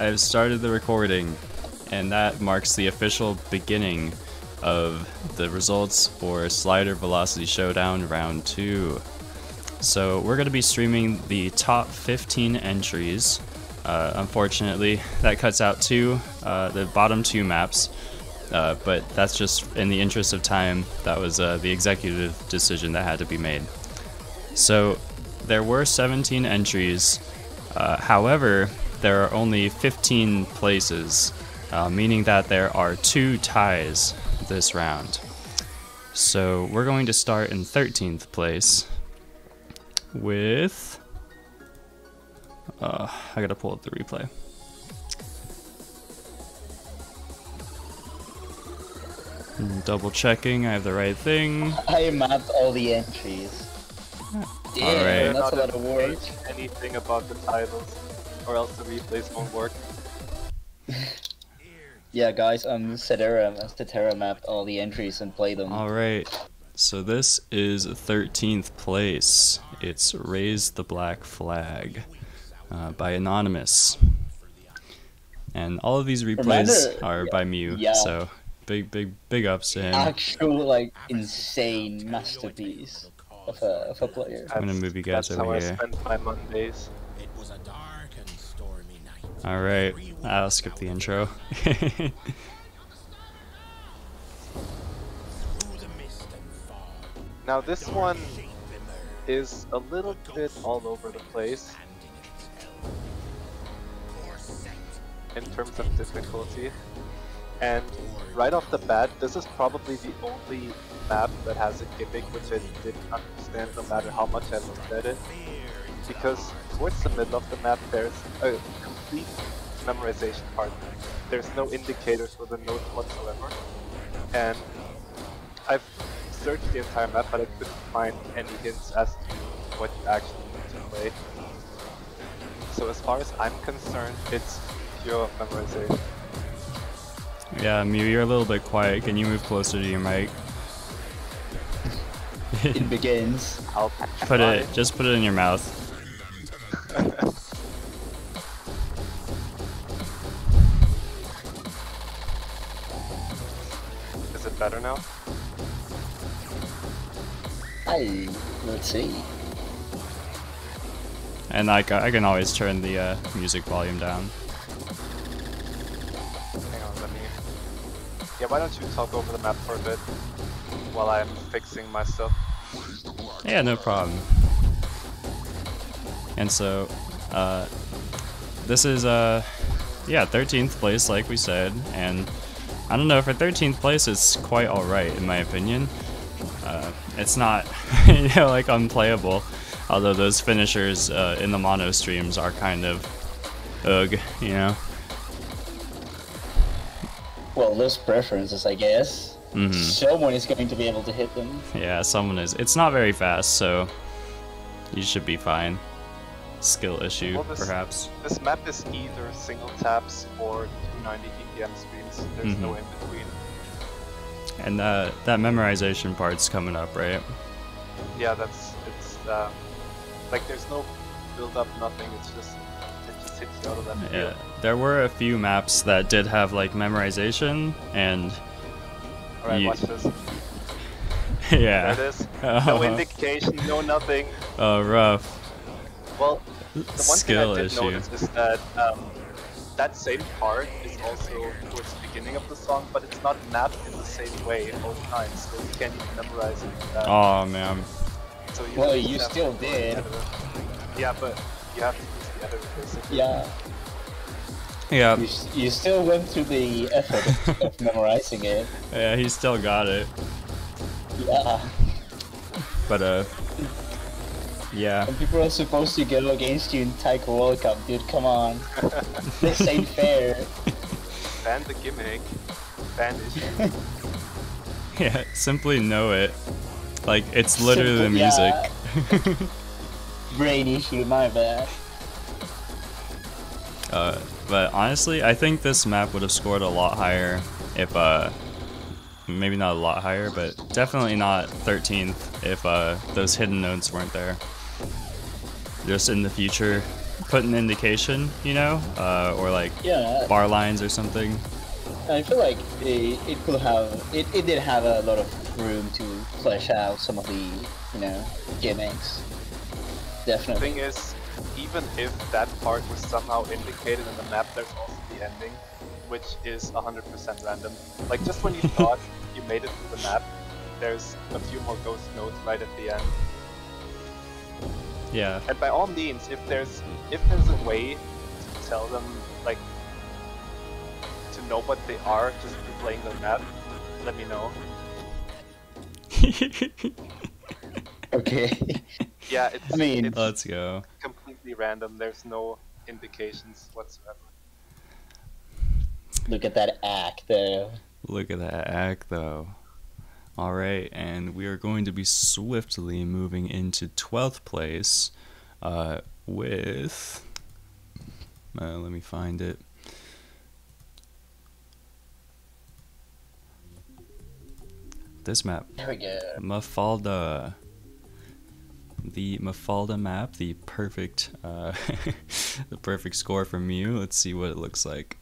I've started the recording, and that marks the official beginning of the results for Slider Velocity Showdown Round 2. So we're going to be streaming the top 15 entries. Uh, unfortunately, that cuts out two, uh, the bottom two maps, uh, but that's just in the interest of time. That was uh, the executive decision that had to be made. So there were 17 entries. Uh, however, there are only 15 places, uh, meaning that there are two ties this round. So we're going to start in 13th place with. Uh, I gotta pull up the replay. Double checking, I have the right thing. I mapped all the entries. Damn, Alright. that's a lot of work. Anything about the titles, or else the replays won't work. Yeah, guys, um, Cetera, Cetera mapped all the entries and played them. Alright, so this is 13th place. It's Raise the Black Flag uh, by Anonymous. And all of these replays Remember- are by Mew, yeah. so big, big, big ups to him. Actual, like, insane masterpiece of a, of a player. I'm gonna move you guys That's over how here. I spend my Mondays. It was a dark and stormy night. Alright, I'll skip the intro. Now this one is a little bit all over the place in terms of difficulty. And right off the bat, this is probably the only map that has a gimmick which I didn't understand no matter how much I looked at it. Because towards the middle of the map there's a complete memorization part. There's no indicators for the notes whatsoever. And I've searched the entire map but I couldn't find any hints as to what you actually need to play. So as far as I'm concerned, it's pure memorization. yeah, Mew, you're a little bit quiet. Can you move closer to your mic? It begins. I'll Put it, just put it in your mouth. better now? I, let's see. And I, I can always turn the uh, music volume down. Hang on, let me. Yeah, why don't you talk over the map for a bit while I'm fixing myself? Yeah, no problem. And so, uh, this is, uh, yeah, 13th place, like we said, and I don't know, for 13th place, it's quite alright, in my opinion. Uh, it's not, you know, like, unplayable, although those finishers uh, in the mono streams are kind of ugh, you know? Well, those preferences, I guess. hmm Someone is going to be able to hit them. Yeah, someone is. It's not very fast, so you should be fine. Skill issue, Well, this- perhaps. This map is either single taps or 290 BPM speeds. There's no Mhm. in between. And that that memorization part's coming up, right? Yeah, that's it's um, like there's no build up, nothing. It's just it just hits you out of that Yeah. field. There were a few maps that did have like memorization, and All right, You- watch this. yeah. There it is. No Oh, indication, no nothing. oh, rough. Well, the one Skill thing I did issue. notice is that um, that same part is also towards the beginning of the song, but it's not mapped in the same way both times, so you can't even memorize it. Uh, Oh man. so you Well, you still did. Yeah, but you have to use the editor basically. Yeah, Yeah. you, you still went through the effort of, of memorizing it. Yeah, he still got it, Yeah, but uh. Yeah. and people are supposed to go against you in Taiko World Cup, dude. Come on, this ain't fair. Ban the gimmick. Ban it. Yeah. Simply know it. Like it's literally the Simple- music. Brain issue, my bad. Uh, but honestly, I think this map would have scored a lot higher if, uh, maybe not a lot higher, but definitely not 13th if uh, those hidden notes weren't there. Just in the future, put an indication, you know, uh, or like Yeah, bar lines or something. I feel like it, it could have it, it did have a lot of room to flesh out some of the you know gimmicks. Definitely. The thing is, even if that part was somehow indicated in the map, there's also the ending, which is 100% random. Like just when you thought you made it through the map, there's a few more ghost notes right at the end. Yeah. And by all means, if there's if there's a way to tell them like to know what they are just through playing the map, let me know. Okay. Yeah, it's I mean- it's Let's go. completely random. There's no indications whatsoever. Look at that act though. Look at that act, though. All right, and we are going to be swiftly moving into 12th place uh, with. Uh, let me find it. This map, There we go. Mafalda. The Mafalda map, the perfect, uh, the perfect score from you. Let's see what it looks like.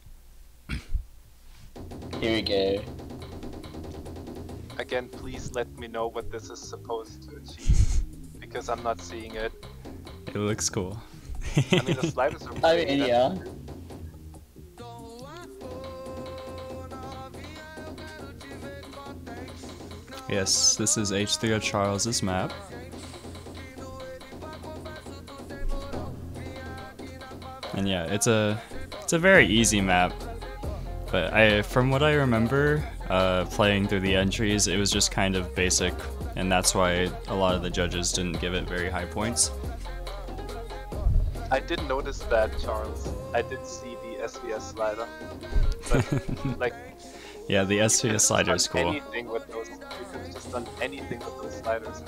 Here we go. Again, please let me know what this is supposed to achieve because I'm not seeing it. It looks cool. I mean, the sliders are. I pretty, mean, yeah. Yes, this is H3O Charles's map. And yeah, it's a it's a very easy map. But I from what I remember uh, playing through the entries, it was just kind of basic and that's why a lot of the judges didn't give it very high points. I did notice that, Charles. I did see the SVS slider. But, like, Yeah, the SVS slider is cool. Anything with those, you could have just done anything with those sliders.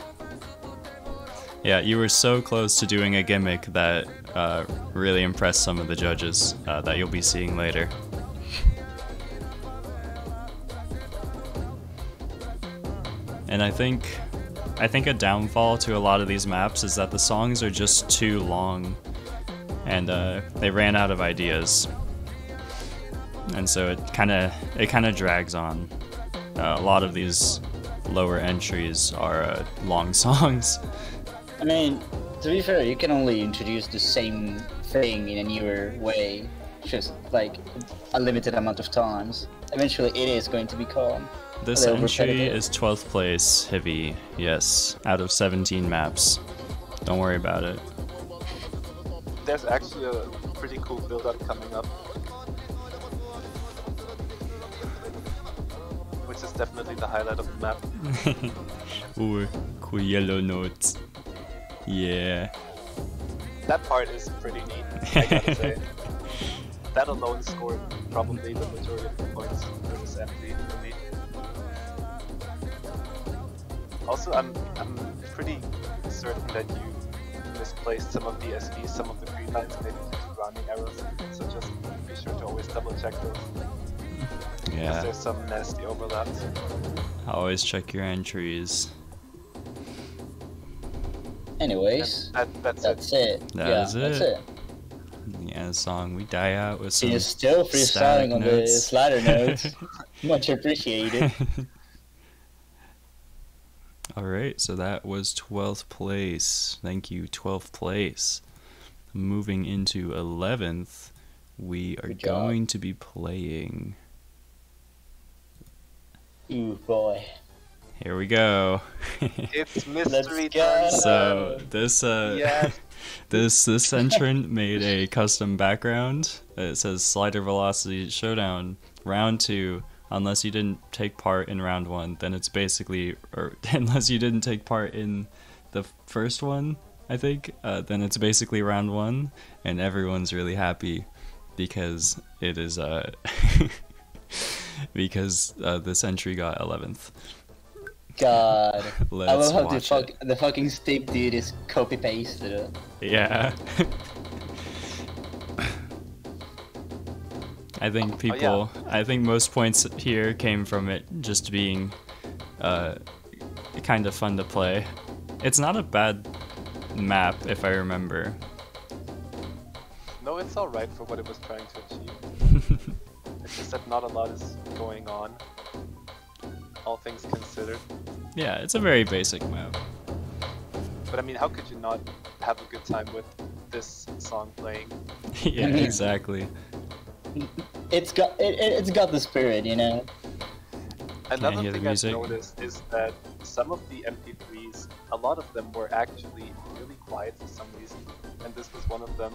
Yeah, you were so close to doing a gimmick that uh, really impressed some of the judges uh, that you'll be seeing later. And I think, I think a downfall to a lot of these maps is that the songs are just too long, and uh, they ran out of ideas, and so it kind of it kind of drags on. Uh, a lot of these lower entries are uh, long songs. I mean, to be fair, you can only introduce the same thing in a newer way, just like a limited amount of times. Eventually, it is going to become. This entry is 12th place, heavy, yes, out of 17 maps. Don't worry about it. There's actually a pretty cool build-up coming up. Which is definitely the highlight of the map. Ooh, cool yellow notes. Yeah. That part is pretty neat, I gotta say. That alone scored probably the majority of the points for this entry for me. Also, I'm I'm pretty certain that you misplaced some of the SVs, some of the green lines, maybe due to rounding errors. So just be sure to always double check those, because Yeah. there's some nasty overlaps. Always check your entries. Anyways, That, that's, that's it. it. That yeah, is that's it. it. Yeah, song we die out with some. He is still freestyling on the notes. slider notes. Much appreciated. All right, so that was 12th place. Thank you, 12th place. Moving into 11th, we are going to be playing. Ooh boy. Here we go. It's mystery go. time. so this uh Yes. this this entrant made a custom background. It says slider velocity showdown round two. Unless you didn't take part in round one, then it's basically, or unless you didn't take part in the first one, I think, uh, then it's basically round one, and everyone's really happy because it is uh because uh, this entry got 11th. God. Let's I love how the fuck it. the fucking stick dude is copy pasted. Yeah. I think people. I think most points here came from it just being uh, kind of fun to play. It's not a bad map if I remember. No, it's alright for what it was trying to achieve. It's just that not a lot is going on. All things considered. yeah, it's a very basic map. But I mean, how could you not have a good time with this song playing? yeah, Mhm. exactly. It's got it, it, it's got the spirit, you know. Another thing I've noticed is that some of the MP3s, a lot of them were actually really quiet for some reason, and this was one of them.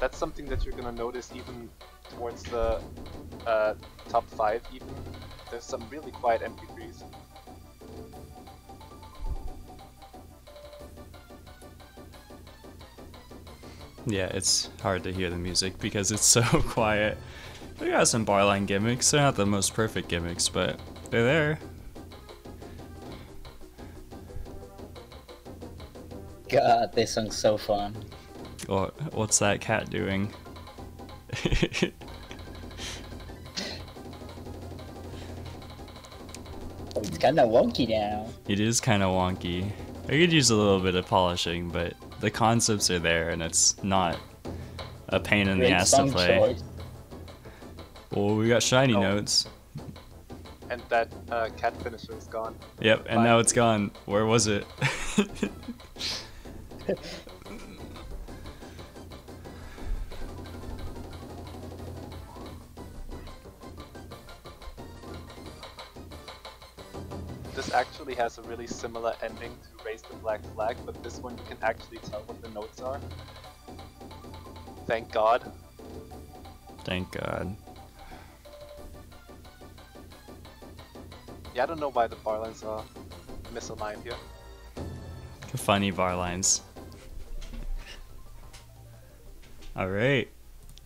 That's something that you're gonna notice even towards the uh, top 5 even. There's some really quiet MP3s. Yeah, it's hard to hear the music because it's so quiet. We got some barline gimmicks. They're not the most perfect gimmicks, but they're there. God, this song's so fun. Or what's that cat doing? It's kind of wonky now. it is kind of wonky. I could use a little bit of polishing, but the concepts are there and it's not a pain in the ass to play. choice. Well, we got shiny Oh. notes. And that uh, cat finisher is gone. Yep, and now it's gone. Where was it? This actually has a really similar ending to Raise the Black Flag, but this one you can actually tell what the notes are. Thank God. Thank God. Yeah, I don't know why the bar lines are misaligned here. Funny bar lines. Alright.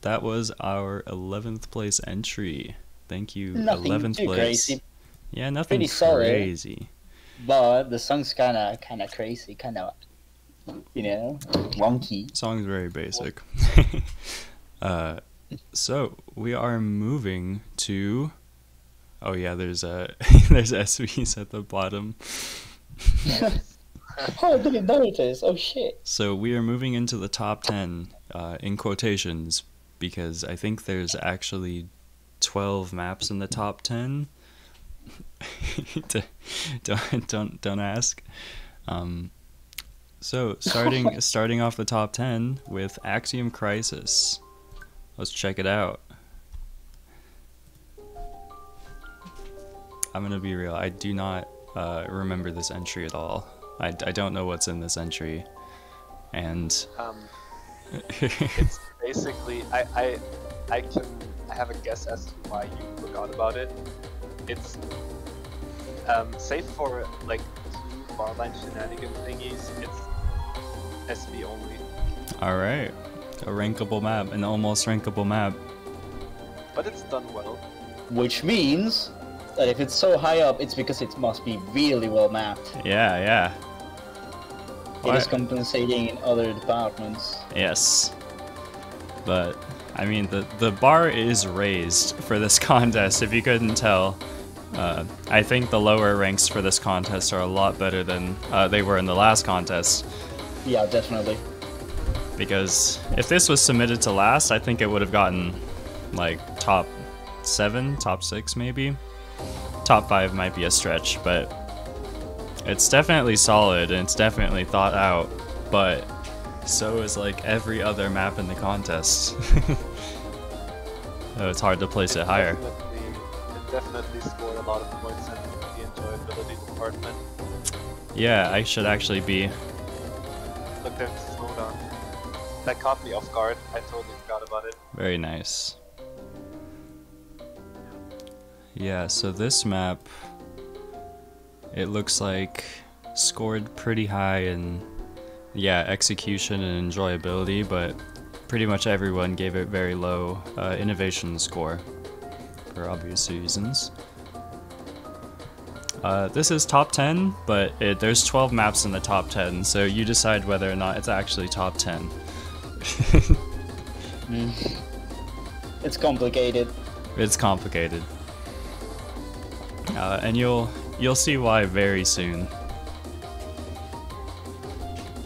That was our 11th place entry. Thank you, Nothing 11th too place. crazy, Yeah, nothing Pretty solid. crazy. But the song's kind of kind of crazy, kind of you know wonky. Song's very basic. uh, so we are moving to. Oh yeah, there's a there's SVs at the bottom. oh, I didn't notice. Oh shit. So we are moving into the top ten uh, in quotations because I think there's actually twelve maps in the top ten. Don't don't don't ask. Um, so starting starting off the top ten with Axiom Crisis. Let's check it out. I'm gonna be real. I do not uh, remember this entry at all. I, I don't know what's in this entry, and Um, it's basically I, I I can I have a guess as to why you forgot about it. It's um, save for like two barline shenanigan thingies. It's SV only. all right, a rankable map, an almost rankable map. but it's done well. Which means that if it's so high up, it's because it must be really well mapped. Yeah, yeah. It is Why- compensating in other departments. Yes. But I mean the the bar is raised for this contest if you couldn't tell. Uh, I think the lower ranks for this contest are a lot better than uh, they were in the last contest Yeah, definitely. because if this was submitted to last, I think it would have gotten like top 7, top 6 maybe. Top 5 might be a stretch, but it's definitely solid and it's definitely thought out, but so is like every other map in the contest. so it's hard to place it higher. Definitely, it scored a lot of points in the enjoyability department. Yeah, I should actually be. Look, there's slowdown. That caught me off guard. I totally forgot about it. Very nice. Yeah, so this map, it looks like scored pretty high in, yeah, execution and enjoyability, but pretty much everyone gave it very low uh, innovation score, for obvious reasons. Uh, this is top 10, but it, there's 12 maps in the top 10, so you decide whether or not it's actually top 10. It's complicated. It's complicated. Uh, and you'll you'll see why very soon.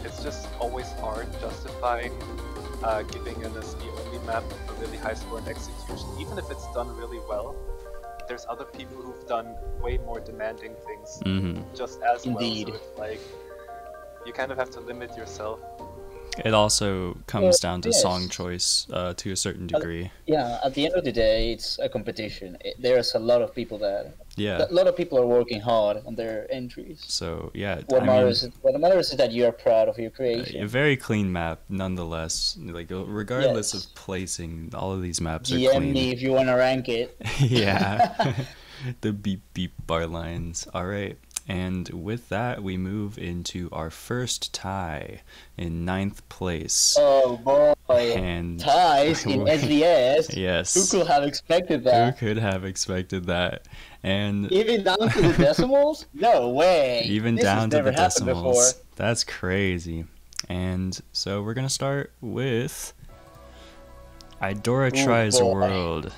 It's just always hard justifying justifying uh, giving an SV only map a really high score in execution, even if it's done really well. There's other people who've done way more demanding things hmm just as Indeed. well. So it's like you kind of have to limit yourself. It also comes down to yes. song choice uh, to a certain degree. Yeah, at the end of the day, it's a competition. It, there's a lot of people that Yeah. a lot of people are working hard on their entries. So yeah, What I mean, matters, what matters is that you are proud of your creation. a very clean map, nonetheless. Like regardless Yes. of placing, all of these maps are DM clean. me if you want to rank it. yeah. the beep beep bar lines. All right. And with that, we move into our first tie in ninth place. Oh boy, And ties in SVS. yes, Who could have expected that? who could have expected that? And Even down to the decimals? No way. even This down to the decimals. That's crazy. And so we're gonna start with Idora Ooh, Tries boy. World.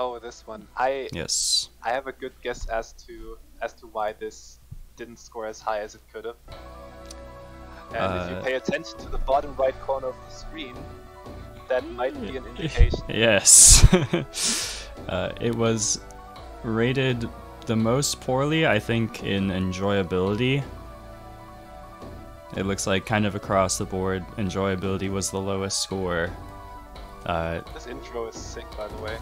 Oh, this one. I Yes. I have a good guess as to as to why this didn't score as high as it could have. And if you Uh, pay attention to the bottom right corner of the screen, that might be an indication. Yes. uh, it was rated the most poorly, I think, in enjoyability. It looks like kind of across the board, enjoyability was the lowest score. Uh, This intro is sick, by the way.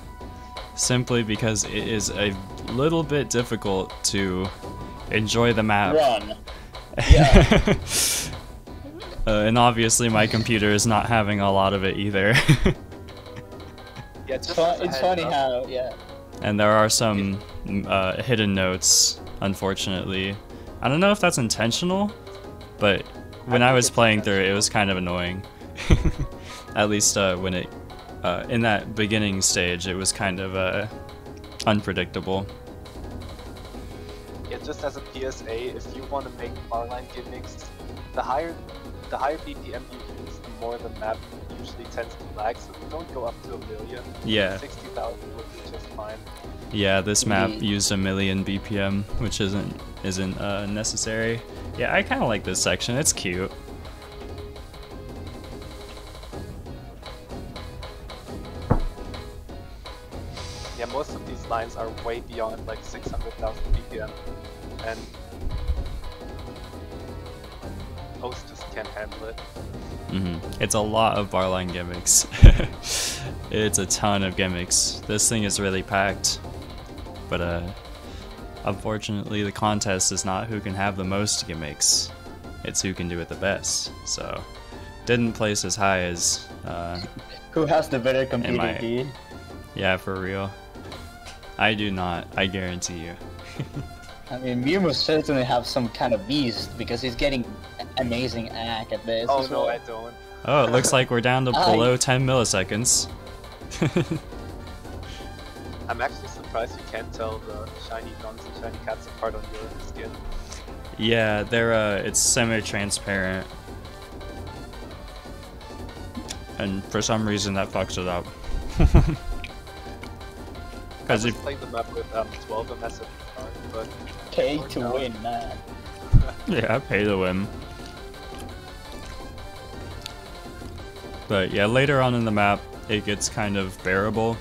Simply because it is a little bit difficult to enjoy the map. Run. Yeah. uh, and obviously, my computer is not having a lot of it either. Yeah, It's, fun, it's funny up, how, yeah. and there are some uh, hidden notes, unfortunately. I don't know if that's intentional, but when I, think was playing through it, it was kind of annoying. At least uh, when it, uh, in that beginning stage, it was kind of uh, unpredictable. Yeah, just as a PSA, if you want to make barline gimmicks, the higher the higher BPM you use, the more the map usually tends to lag. So you don't go up to a million. Yeah. Sixty thousand would be just fine. Yeah, this map Indeed. used a million BPM, which isn't isn't uh, necessary. Yeah, I kind of like this section. It's cute. Lines are way beyond like 600,000 BPM, and most just can't handle it. hmm It's a lot of barline gimmicks. it's a ton of gimmicks. This thing is really packed. But uh, unfortunately, the contest is not who can have the most gimmicks. It's who can do it the best. So, didn't place as high as. Uh, Who has the better computer, I- yeah, for real. I do not. I guarantee you. I mean, Mew must certainly have some kind of beast because he's getting amazing act at this. Oh as no, well. I don't. Oh, it looks like we're down to Aye. below 10 milliseconds. I'm actually surprised you can't tell the shiny guns and shiny cats apart on your skin. Yeah, they're uh, it's semi-transparent, and for some reason that fucks it up. I Because was if playing the map with um, 12 MS at the start, but Pay to out. win, man. yeah, pay to win. But yeah, later on in the map, it gets kind of bearable.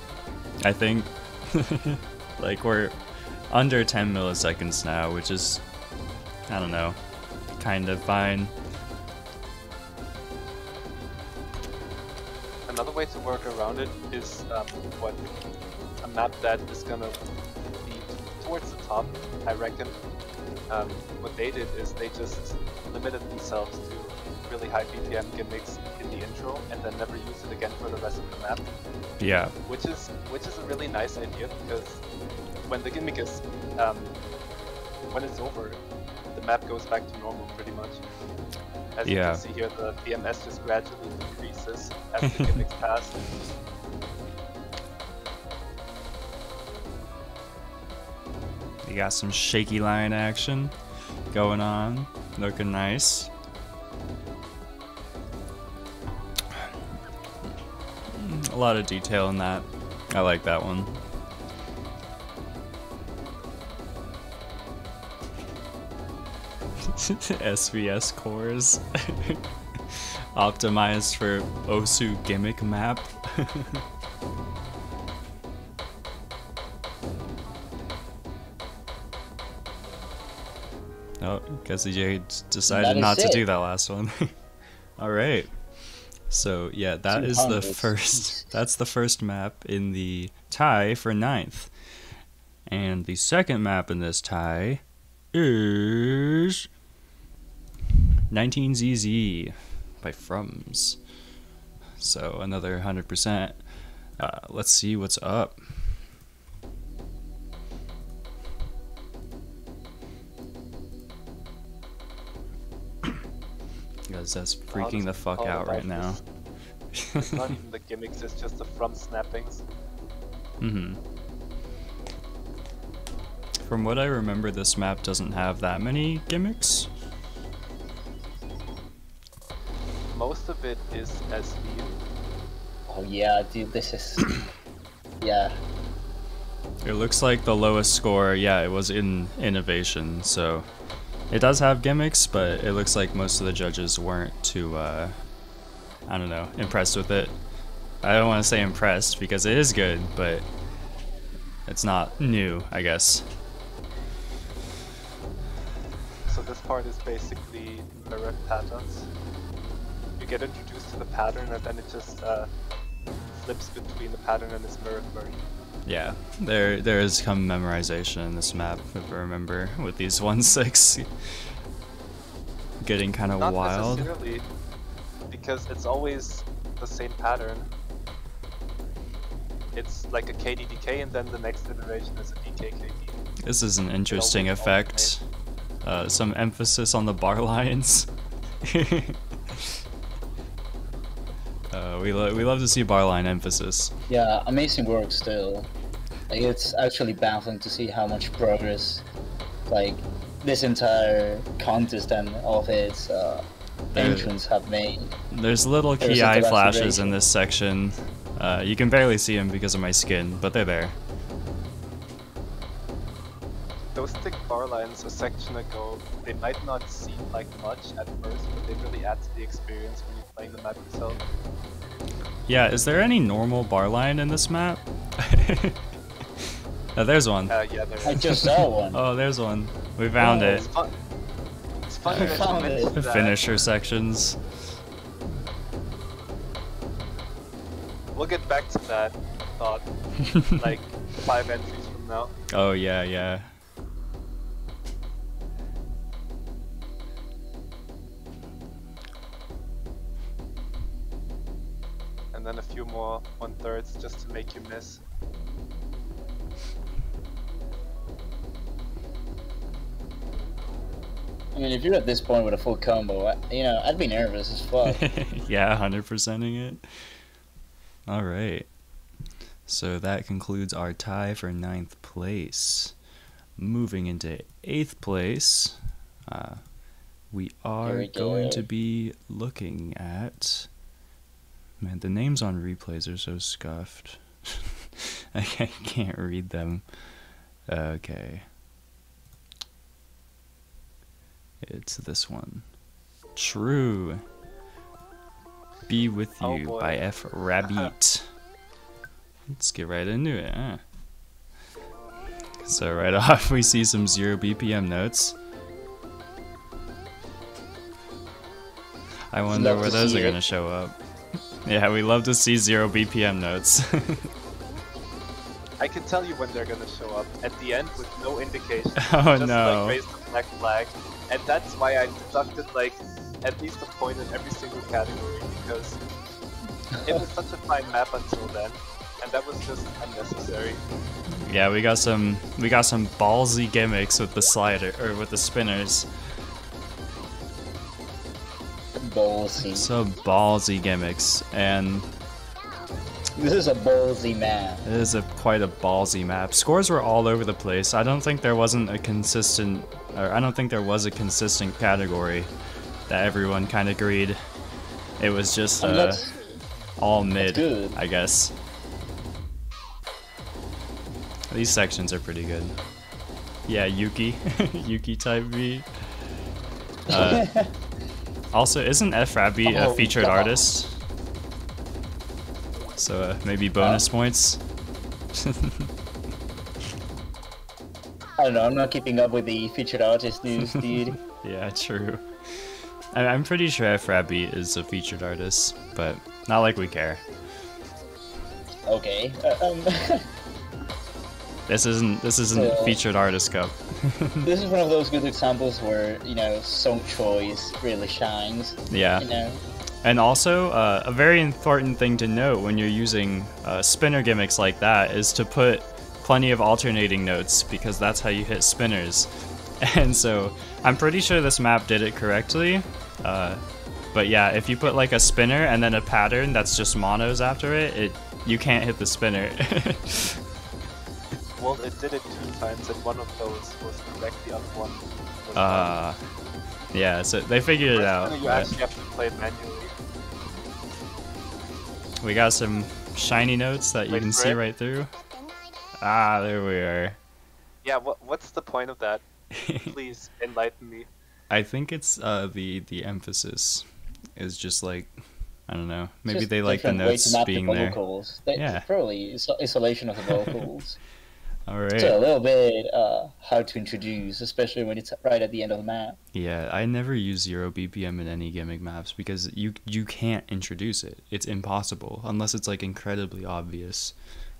I think, like we're under 10 milliseconds now, which is, I don't know, kind of fine. Another way to work around it is um, what a map that is gonna be towards the top. I reckon. Um, what they did is they just limited themselves to really high BPM gimmicks in the intro, and then never used it again for the rest of the map. Yeah, Which is which is a really nice idea because when the gimmick is um, when it's over, the map goes back to normal pretty much. As you Yeah. can see here, the BMS just gradually decreases as the gimmicks pass. You got some shaky line action going on, looking nice. A lot of detail in that. I like that one. SVS cores. Optimized for Osu gimmick map. oh, guess Jade decided not to do that last one. Alright. So yeah, that is the first that's the first map in the tie for ninth. And the second map in this tie is 19ZZ by Frums. So another 100%. Uh, let's see what's up. Guys, that's freaking the fuck out about right now. It's not even the gimmicks, it's just the from snappings. Mm hmm From what I remember, this map doesn't have that many gimmicks. Most of it is SV. Oh yeah, dude, this is. yeah. It looks like the lowest score, yeah, it was in innovation, so it does have gimmicks, but it looks like most of the judges weren't too, uh, I don't know, impressed with it. I don't want to say impressed because it is good, but it's not new, I guess. So this part is basically mirror patterns. You get introduced to the pattern and then it just uh, flips between the pattern and its mirrored version. Yeah, there there is some memorization in this map, if I remember, with these 1-6 getting kind of Not wild. necessarily, because it's always the same pattern. It's like a KDDK and then the next iteration is a DKKD. This is an interesting effect. Uh, some emphasis on the bar lines. we, lo- we love to see bar line emphasis. Yeah, amazing work still. Like it's actually baffling to see how much progress, like this entire contest and all of its uh, There- entrants have made. There's little kiai flashes in this section. Uh, you can barely see them because of my skin, but they're there. Those thick bar lines a section ago, they might not seem like much at first, but they really add to the experience when you're playing the map yourself. Yeah, is there any normal bar line in this map? oh, there's one. Uh, yeah, there I just saw one. Oh, there's one. We found Oh, it. It's fun. It's funny I that found you it. mentioned that. Finisher sections. We'll get back to that thought like five entries from now. Oh yeah, yeah. Then a few more one thirds just to make you miss. I mean, if you're at this point with a full combo, I, you know, I'd be nervous as fuck. yeah, hundred percenting it. All right. So that concludes our tie for ninth place. Moving into eighth place, uh, we are we going to be looking at. Man, the names on replays are so scuffed. I can't read them. Okay. It's this one. True. Be with Oh, you boy. by F Rabbit. Let's get right into it. Huh? So right off, we see some zero BPM notes. I wonder love where those are it. gonna show up. Yeah, we love to see zero BPM notes. I can tell you when they're gonna show up at the end with no indication. Oh, just no. like raise the black flag, and that's why I deducted like at least a point in every single category because it was such a fine map until then, and that was just unnecessary. yeah, we got some we got some ballsy gimmicks with the slider or with the spinners. Ballsy. Some ballsy gimmicks, and This is a ballsy map. it is a quite a ballsy map. Scores were all over the place. I don't think there wasn't a consistent, or I don't think there was a consistent category that everyone kind of agreed. It was just uh, all mid. I guess. These sections are pretty good. Yeah, Yuki, Yuki type V. Uh, also, isn't F Rabby a featured artist? So uh, maybe bonus points. I don't know. I'm not keeping up with the featured artist news, dude. yeah, true. I- I'm pretty sure F Rabby is a featured artist, but not like we care. okay. Uh, um, This isn't this isn't Yeah. featured artist cup. this is one of those good examples where you know song choice really shines. yeah. You know. And also, uh, a very important thing to note when you're using uh, spinner gimmicks like that is to put plenty of alternating notes because that's how you hit spinners. And so, I'm pretty sure this map did it correctly. Uh, but yeah, if you put like a spinner and then a pattern that's just monos after it, it you can't hit the spinner. Well, it did it two times, and one of those was correct. The other one was not. uh, yeah, so they figured it out. You but actually have to play it manually. We got some shiny notes that you Wait can see it. right through. Ah, there we are. Yeah. What What's the point of that? Please enlighten me. I think it's uh, the the emphasis is just like I don't know. Maybe Just they like the different way to notes being the there. vocals. They- Yeah. Probably iso- isolation of the vocals. All So a little bit uh, how to introduce, especially when it's right at the end of the map. Yeah, I never use zero BPM in any gimmick maps because you you can't introduce it. It's impossible unless it's like incredibly obvious,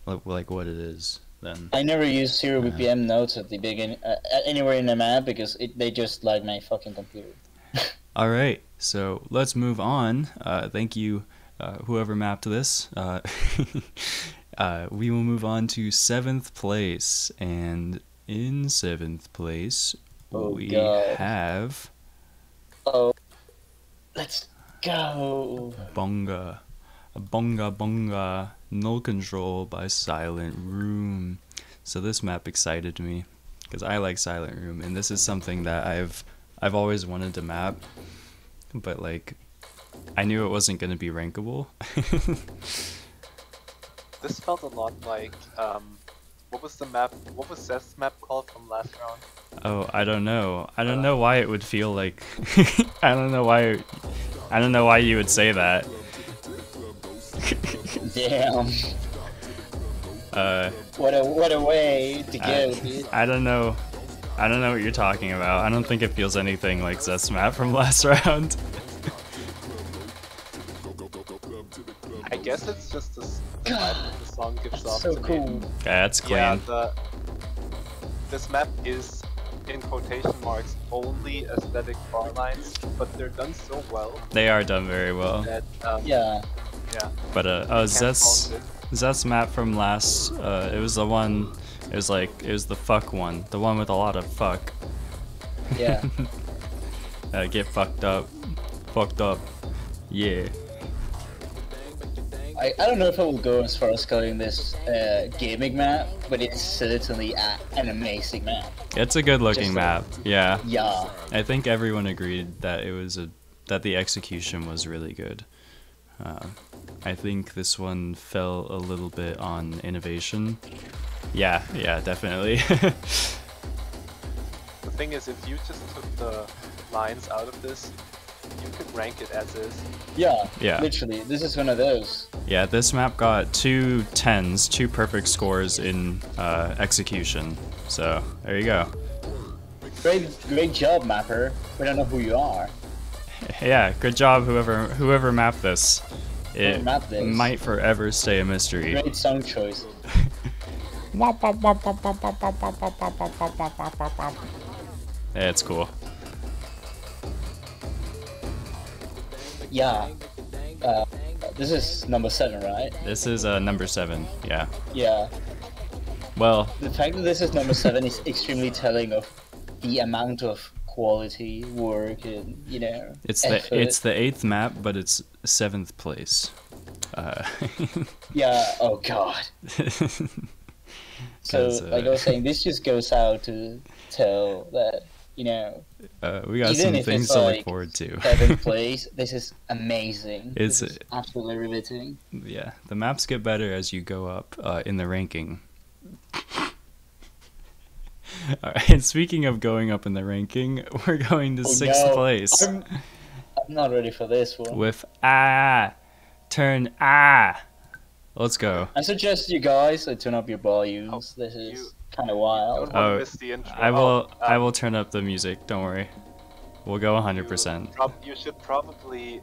like like what it is. Then I never use zero. BPM notes at the beginning, uh, anywhere in the map because it, they just like my fucking computer. All right, so let's move on. Uh, thank you, uh, whoever mapped this. Uh, uh, we will move on to seventh place, and in seventh place Oh, we God. have Oh, let's go. Bonga, Bonga Bonga, Null Control by Silentroom. So this map excited me because I like Silentroom, and this is something that I've I've always wanted to map, but like I knew it wasn't going to be rankable. This felt a lot like um, what was the map? What was Zeth's map called from last round? oh, I don't know. I don't know why it would feel like. I don't know why. I don't know why you would say that. Damn. Uh, What a what a way to go, I, dude. I don't know. I don't know what you're talking about. I don't think it feels anything like Zeth's map from last round. I guess it's just the, s- the vibe that the song gives off So cool. Okay, that's clean. Yeah, the this map is in quotation marks only aesthetic bar lines, but they're done so well They are done very well. that um, Yeah. yeah. But uh, oh, can't Zeth's. Zeth's map from last. Uh, it was the one. It was like it was the fuck one, the one with a lot of fuck. Yeah. Uh, get fucked up, fucked up. Yeah. I, I don't know if I will go as far as calling this uh, gaming map, but it's certainly a, an amazing map. It's a good looking Just map. Yeah. Yeah. I think everyone agreed that it was a that the execution was really good. Uh, I think this one fell a little bit on innovation. Yeah, yeah, definitely. The thing is, if you just took the lines out of this, you could rank it as is. Yeah. Yeah. Literally, this is one of those. yeah, this map got two tens, two perfect scores in uh, execution. So there you go. Great, great job, mapper. We don't know who you are. Yeah, good job, whoever whoever mapped this. It mapped this. might forever stay a mystery. Great song choice. Yeah, it's cool. Yeah. Uh, this is number seven, right? This is uh, number seven. Yeah. Yeah. Well, The fact that this is number seven is extremely telling of the amount of quality, work, and you know, It's the it's the eighth map, but it's seventh place. Uh, Yeah. Oh God. So, 'Cause, like I uh, was saying, this just goes out to tell that you know, uh, we got some things to like look forward to. seventh place. This is amazing. It's- This is absolutely riveting. yeah, the maps get better as you go up uh, in the ranking. Alright, and speaking of going up in the ranking, we're going to Oh, sixth no. place I'm, I'm not ready for this one. with ah turn ah. Let's go. I suggest you guys uh, turn up your volumes. Oh, this is you- kind of Don't wild. Oh, miss the intro. I will Oh, I uh, will turn up the music, don't worry. We'll go 100%. You, prob- you should probably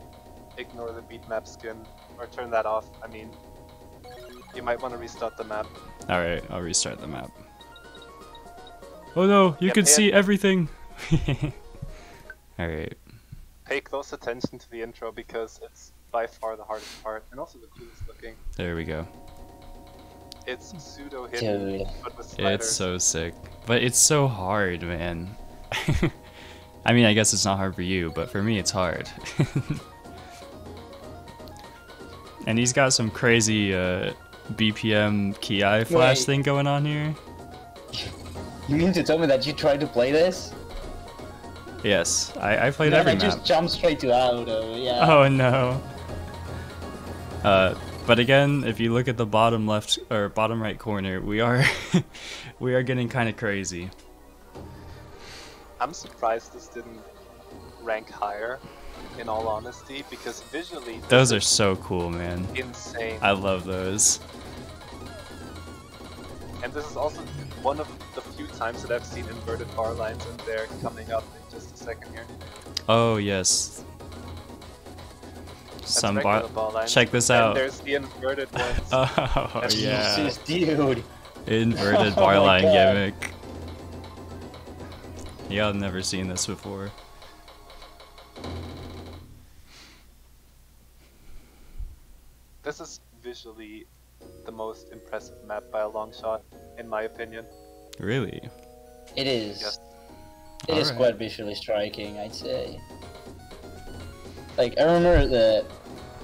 ignore the beat map skin or turn that off. I mean, you might want to restart the map. Alright, I'll restart the map. Oh no, you Yep, can and- see everything! Alright. Pay close attention to the intro because it's by far the hardest part and also the coolest looking. There we go. It's pseudo hidden, Dude. but with sliders. It's so sick. But it's so hard, man. I mean, I guess it's not hard for you, but for me, it's hard. and he's got some crazy uh, BPM kiai flash Wait. thing going on here. You mean to tell me that you tried to play this? Yes, I, I played Then every I map. just jumped straight to auto. Yeah. Oh no. Uh, but again, if you look at the bottom left or bottom right corner, we are we are getting kind of crazy. I'm surprised this didn't rank higher, in all honesty, because visually Those are so cool, man. insane. I love those. And this is also one of the few times that I've seen inverted bar lines, and they're coming up in just a second here. Oh yes. That's Some bar. bar check this And out. there's the inverted ones. Oh That's yeah, Jesus, dude. inverted Oh bar my line God. gimmick. Yeah, I've never seen this before. This is visually the most impressive map by a long shot, in my opinion. Really? It is. Yes. It is Alright. quite visually striking, I'd say. Like, I remember that,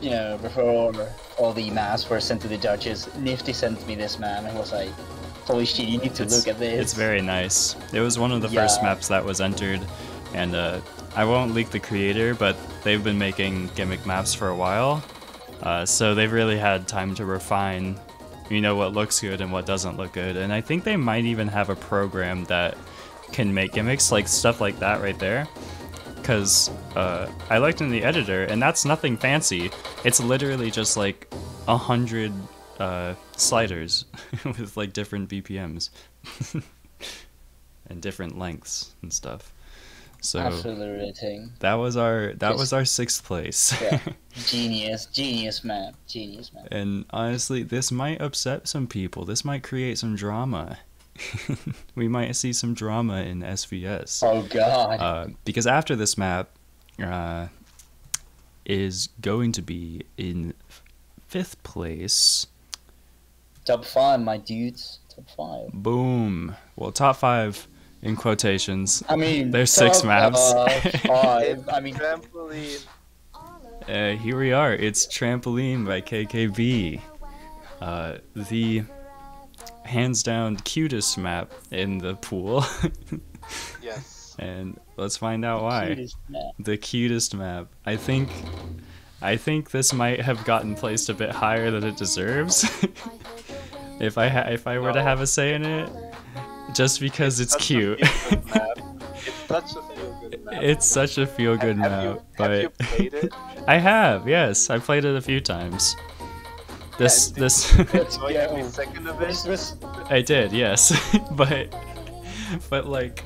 you know, before all the maps were sent to the judges, Nifty sent me this map and was like, holy shit, you need to It's, look at this. it's very nice. It was one of the first maps that was entered, and uh, I won't leak the creator, but they've been making gimmick maps for a while, uh, so they've really had time to refine, you know, what looks good and what doesn't look good. And I think they might even have a program that can make gimmicks like stuff like that right there. Because uh, I looked in the editor, and that's nothing fancy. It's literally just like a hundred uh, sliders with like different BPMs and different lengths and stuff. So Absolutely that was our that was our sixth place. Yeah. genius, genius map, genius map. and honestly, this might upset some people. This might create some drama. we might see some drama in SVS. Oh god. Uh, because after this map uh, is going to be in fifth place. Top five, my dudes. Top five. Boom. Well, top five in quotations. I mean, There's six maps. uh, five. I mean, Trampoline. Uh, here we are. It's Trampoline by KKB. Uh, the hands down cutest map in the pool. Yes. and let's find out why. cutest. The cutest map. I think I think this might have gotten placed a bit higher than it deserves. if I ha- if I were to have a say in it, just because it's, Such a cute. It's such a feel-good map. it's such a feel good map, but have you played it? I have, yes. I played it a few times. This did this Let's Enjoy every second of it. I did, yes. but but like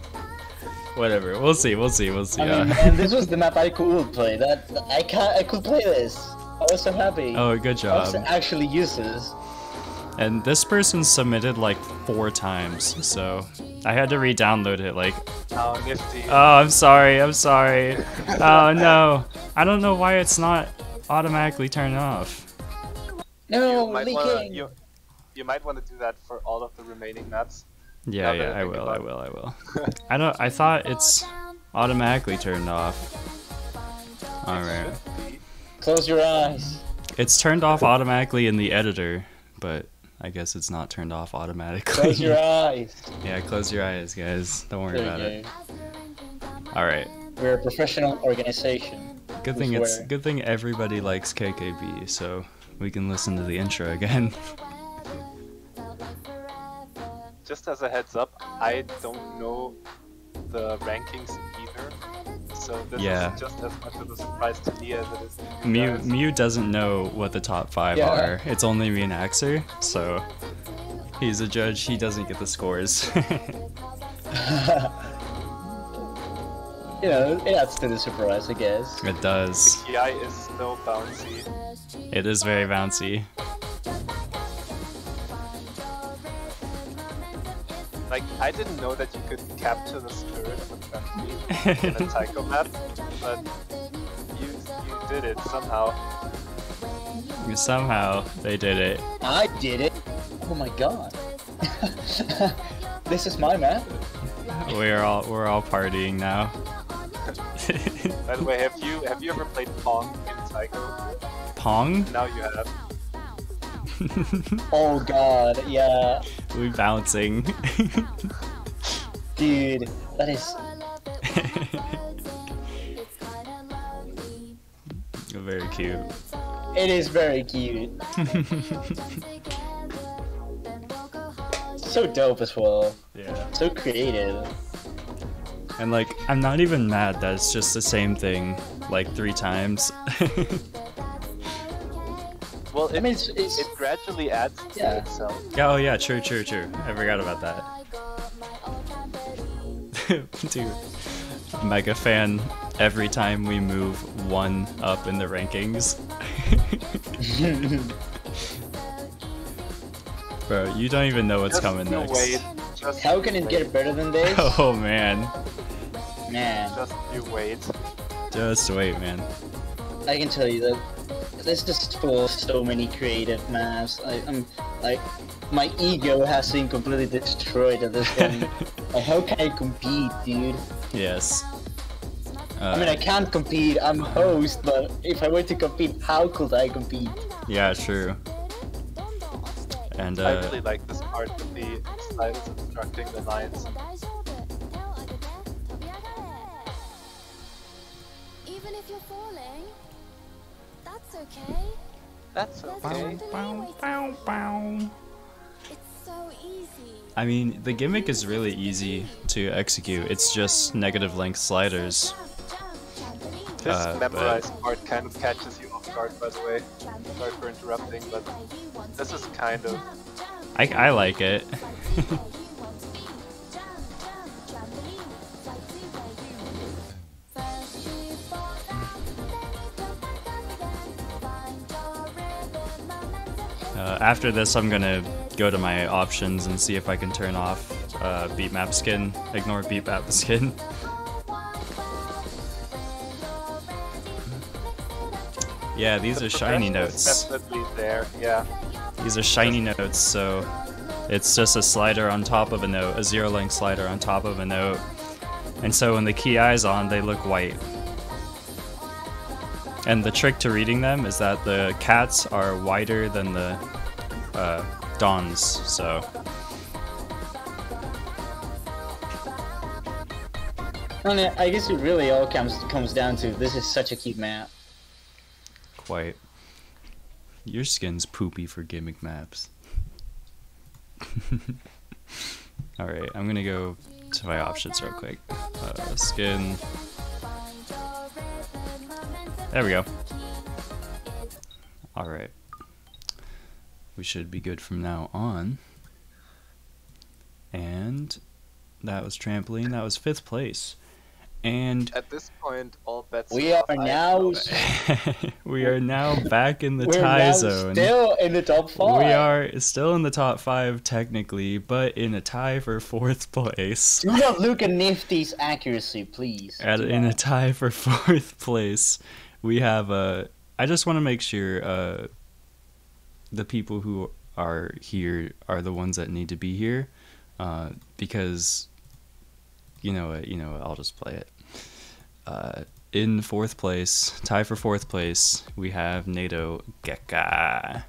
whatever. We'll see. We'll see. We'll see. I uh, mean, man, this was the map I could play. That I can't. I could play this. I was so happy. oh, good I was job. actually use this. And this person submitted like four times, so I had to re-download it. Like, Oh, nifty. oh, I'm sorry. I'm sorry. Oh no, I don't know why it's not automatically turned off. No, you might leaking. wanna you, you might want to do that for all of the remaining maps. Yeah, yeah, that I I will. I will. I will. I don't. I thought it's automatically turned off. All right. Close your eyes. It's turned off automatically in the editor, but I guess it's not turned off automatically. Close your eyes. yeah, close your eyes, guys. Don't worry There about you it. All right. We're a professional organization. Good thing it's swear. good thing everybody likes KKB, so we can listen to the intro again. just as a heads up, I don't know the rankings either. So this Yeah. is just as much of a surprise to me as it is to Mew guys. Mew doesn't know what the top five Yeah. are. It's only me and Axer, so he's a judge. He doesn't get the scores. You know, it adds to the surprise, I guess. it does. The Ki is still bouncy. It is very bouncy. Like I didn't know that you could capture the spirit of a trampoline in a Taiko map, but you you did it somehow. Somehow they did it. I did it! Oh my god. this is my map. We're all we're all partying now. By the way, have you have you ever played Pong in Taiko? Pong? Now you have. Oh god, yeah. we bouncing. Dude, that is. very cute. It is very cute. so dope as well. Yeah. So creative. And like, I'm not even mad that it's just the same thing like three times. Well, it, I mean, it's, it's it gradually adds to Yeah. itself. oh yeah, true, true, true. I forgot about that. Dude, mega fan. Every time we move one up in the rankings. Bro, you don't even know what's Just coming you next. wait. Just How can it wait. get better than this? Oh man, Man, Just you wait. just wait, man. I can tell you that this just full of so many creative maps. I, I'm like, my ego has been completely destroyed at this point. like, how can I compete, dude? Yes. I mean, I Uh, can't compete. I'm host, but if I were to compete, how could I compete? yeah, true. And I uh, really like this part with the sliders obstructing the lines. Okay. That's There's okay. trampoline waiting. It's so easy. I mean, the gimmick is really easy to execute. It's just negative length sliders. This Uh, but- memorized part kind of catches you off guard, by the way. Sorry for interrupting, but this is kind of I, I like it. Uh, after this, I'm gonna go to my options and see if I can turn off uh, beat map skin. Ignore beat map skin. Yeah, these the are shiny notes. Definitely there, yeah. These are shiny notes, so it's just a slider on top of a note, a zero length slider on top of a note. And so when the kiai's on, they look white. And the trick to reading them is that the cats are wider than the uh, dons, so I I guess it really all comes comes down to this is such a cute map. quite. Your skin's poopy for gimmick maps. Alright, I'm gonna go to my options real quick. Uh, skin. There we go. Alright. We should be good from now on. And that was trampoline. That was fifth place. And At this point, all bets We off. are now know s- that. we are now back in the We're tie now zone. still in the top five. We are still in the top five technically, but in a tie for fourth place. Do not look at Nifty's accuracy, please. At, in a tie for fourth place, we have uh, I just want to make sure uh, the people who are here are the ones that need to be here, uh, because you know what, you know what, I'll just play it. Uh, in fourth place, tie for fourth place, we have NATO Gekka.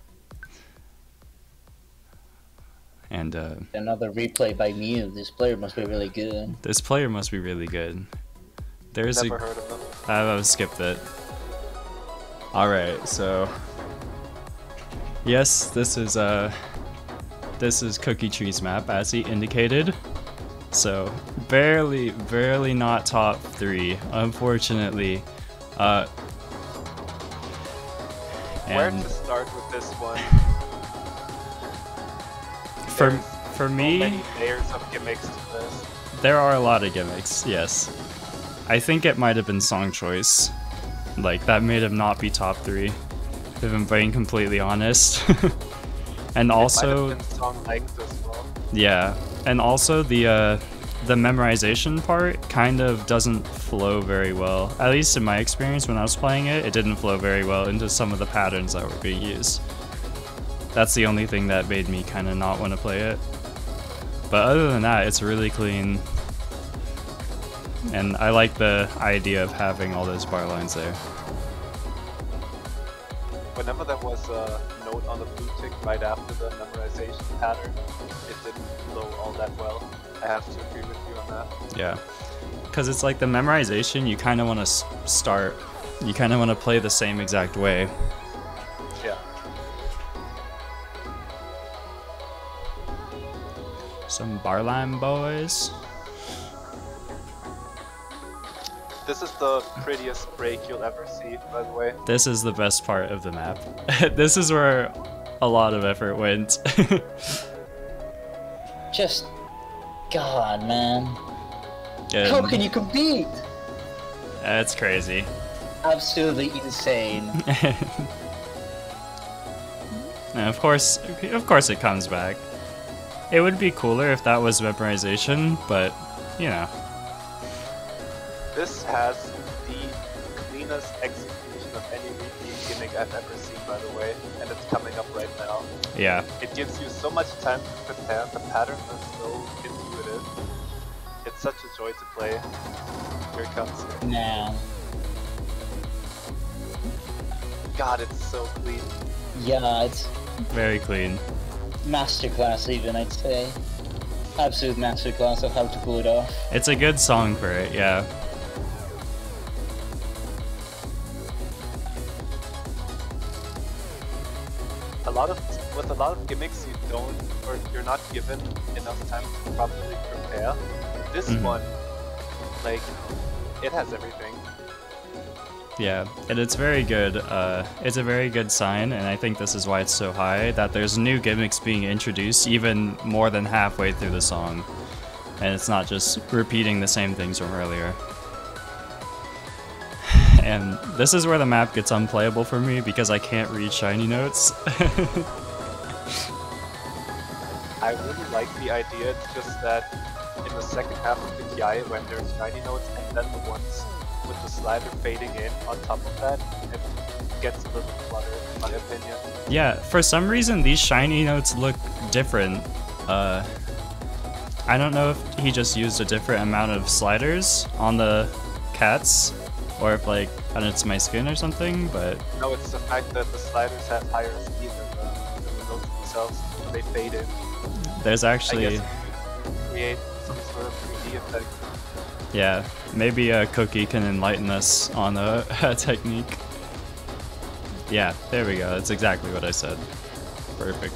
And uh, Another replay by Mew. This player must be really good. this player must be really good. There's Never a heard of them. I I've skipped it. Alright, so. Yes, this is uh this is Cookie Tree's map, as he indicated. So, barely, barely not top three, unfortunately. Uh, Where to start with this one? for There's for me, many layers of gimmicks to this. there are a lot of gimmicks. Yes, I think it might have been song choice. Like that made him not be top three. If I'm being completely honest. and also, Might have been song length as well. Yeah, and also the uh, the memorization part kind of doesn't flow very well. At least in my experience when I was playing it, it didn't flow very well into some of the patterns that were being used. That's the only thing that made me kind of not want to play it. But other than that, it's really clean. And I like the idea of having all those bar lines there. Whenever there was a note on the blue tick right after the memorization pattern, it didn't flow all that well. I have to agree with you on that. Yeah. Because it's like the memorization, you kind of want to start, you kind of want to play the same exact way. Yeah. Some barline boys. This is the prettiest break you'll ever see, by the way. This is the best part of the map. this is where a lot of effort went. Just, God, man. And How can you compete? That's crazy. Absolutely insane. And of course, of course, it comes back. It would be cooler if that was memorization, but you know, This has the cleanest execution of any repeat gimmick I've ever seen, by the way, and it's coming up right now. yeah, It gives you so much time to prepare, the patterns are so intuitive. It's such a joy to play. Here it comes. Nah. God, it's so clean. Yeah, it's very clean. masterclass even, I'd say. Absolute masterclass of how to pull it off. It's a good song for it. Yeah, lot of with a lot of gimmicks you don't or you're not given enough time to properly prepare. This Mhm. one, like, it has everything. yeah, and it's very good. Uh, it's a very good sign, and I think this is why it's so high. That there's new gimmicks being introduced, even more than halfway through the song, and it's not just repeating the same things from earlier. And this is where the map gets unplayable for me because I can't read shiny notes. I really like the idea, it's just that in the second half of the Kiai, when there's shiny notes and then the ones with the slider fading in on top of that, it gets a little cluttered, in my opinion. Yeah, for some reason these shiny notes look different. Uh, I don't know if he just used a different amount of sliders on the cats, or if like and it's my skin or something. But No, it's the fact that the sliders have higher speed than the, than the notes themselves. They fade in. there's actually, create some sort of 3D effect. yeah, maybe a cookie can enlighten us on a, a technique. Yeah, there we go. That's exactly what I said. Perfect.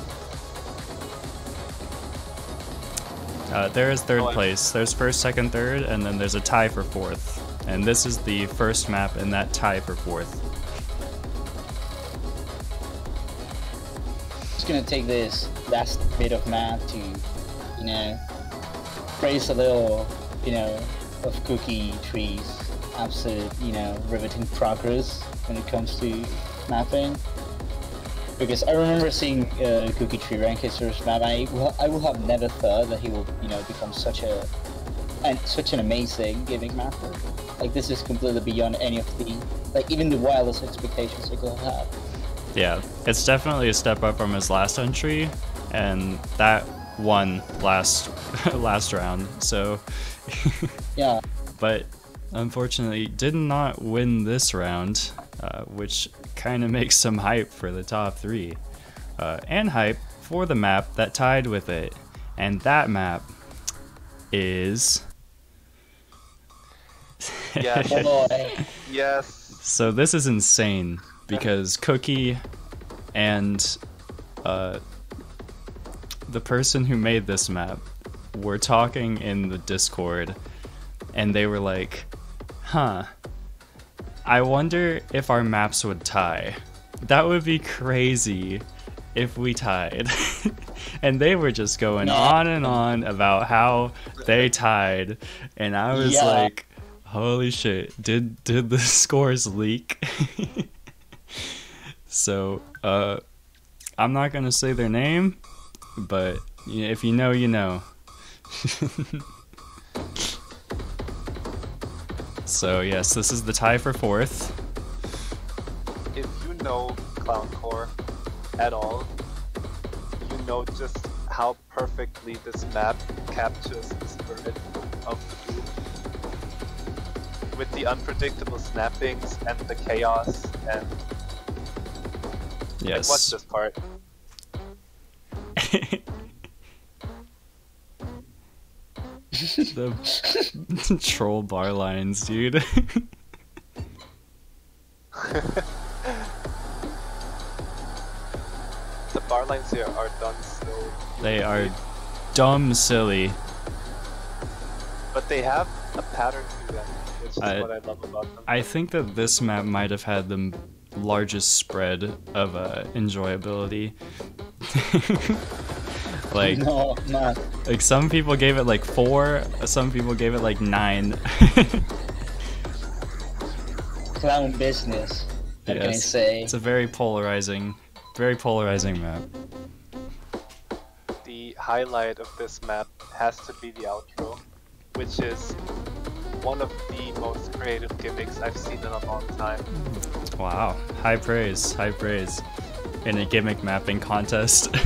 Uh, there is third place. There's first, second, third, and then there's a tie for fourth. And this is the first map in that tie for fourth. Just gonna take this last bit of map to, you know, praise a little, you know, of Cookie Tree's absolute, you know, riveting progress when it comes to mapping. Because I remember seeing uh, Cookie Tree rank his first map, I, will- I would have never thought that he will, you know, become such a and such an amazing gimmick mapper. Like this is completely beyond any of the, like even the wildest expectations I could have. Yeah, it's definitely a step up from his last entry, and that won last last round. So, Yeah. but unfortunately, did not win this round, uh, which kind of makes some hype for the top three, uh, and hype for the map that tied with it, and that map is. Yeah. Oh. Yes. So this is insane because Cookie and uh, the person who made this map were talking in the Discord, and they were like, "Huh, I wonder if our maps would tie. That would be crazy if we tied." and they were just going No. on and on about how they tied, and I was Yeah. like, "Holy shit! Did did the scores leak?" so, uh, I'm not gonna say their name, but if you know, you know. so yes, this is the tie for fourth. If you know Clown Core at all, you know just how perfectly this map captures the spirit of. With the unpredictable snappings and the chaos and like, Yes. what's this part? the troll bar lines, dude. The bar lines here are done so, they are dumb silly. but they have a pattern to them, which is I- what I love about them. I think that this map might have had the largest spread of uh, enjoyability. like, No, man. like some people gave it like four, some people gave it like nine. Clown business. What can I say? It's a very polarizing, very polarizing map. the highlight of this map has to be the outro, which is one of the most creative gimmicks I've seen in a long time. Wow, high praise, high praise. In a gimmick mapping contest.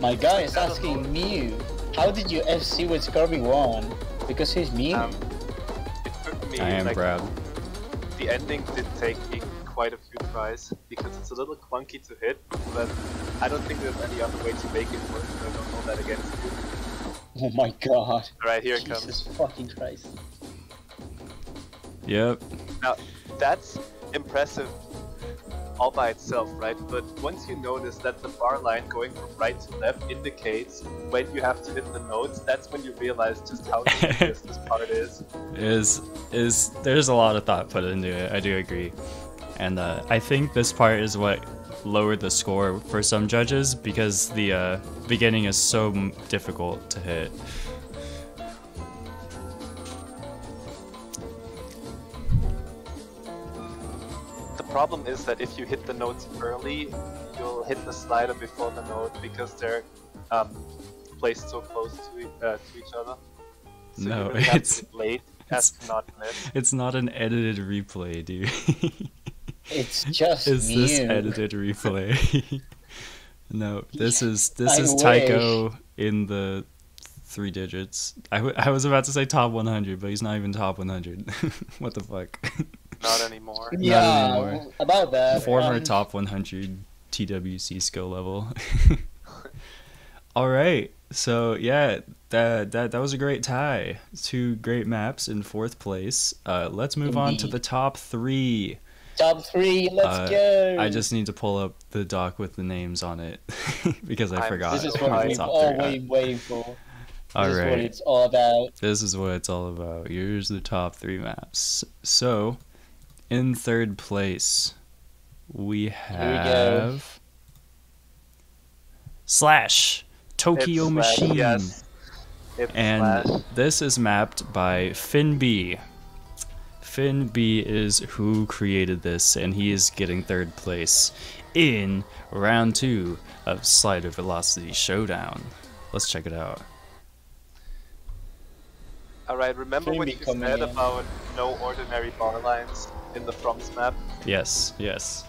My guy is asking Mew, how did you FC with Scurvy 1? Because he's Mew. Um, it took me I am like proud. the ending did take me quite a few tries because it's a little clunky to hit, but I don't think there's any other way to make it work. So I don't hold that against you. oh my god. Alright, here it Jesus comes. fucking Christ. Yep. Now, that's impressive all by itself, right? But once you notice that the bar line going from right to left indicates when you have to hit the notes, that's when you realize just how serious this part is. is is there's a lot of thought put into it. I do agree, and uh, I think this part is what lowered the score for some judges because the uh, beginning is so m- difficult to hit. The problem is that if you hit the notes early, you'll hit the slider before the note because they're um, placed so close to, e- uh, to each other. So No, you really have it's- late not miss. It's not an edited replay, dude. It's just is Mew. this edited replay? no, this is this I is wish. Tycho in the three digits. I, w- I was about to say top 100, but he's not even top 100. what the fuck? Not anymore. Yeah, anymore. about that. Former um, top 100 TWC skill level. All right. So yeah, that that that was a great tie. Two great maps in fourth place. Uh, let's move on to the top three. Top three, let's Uh, go. I just need to pull up the doc with the names on it because I I'm- forgot. This is what we've all three are. been waiting for. This All is what it's all about. This is what it's all about. Here's the top three maps. So, in third place, we we have Slash Tokyo It's Machine, Yes. And Slash. this is mapped by Finn B. Finn B is who created this, and he is getting third place in round two of Slider Velocity Showdown. Let's check it out. Alright, remember Jamie what you said in. about no ordinary bar lines in the Froms map? Yes, yes.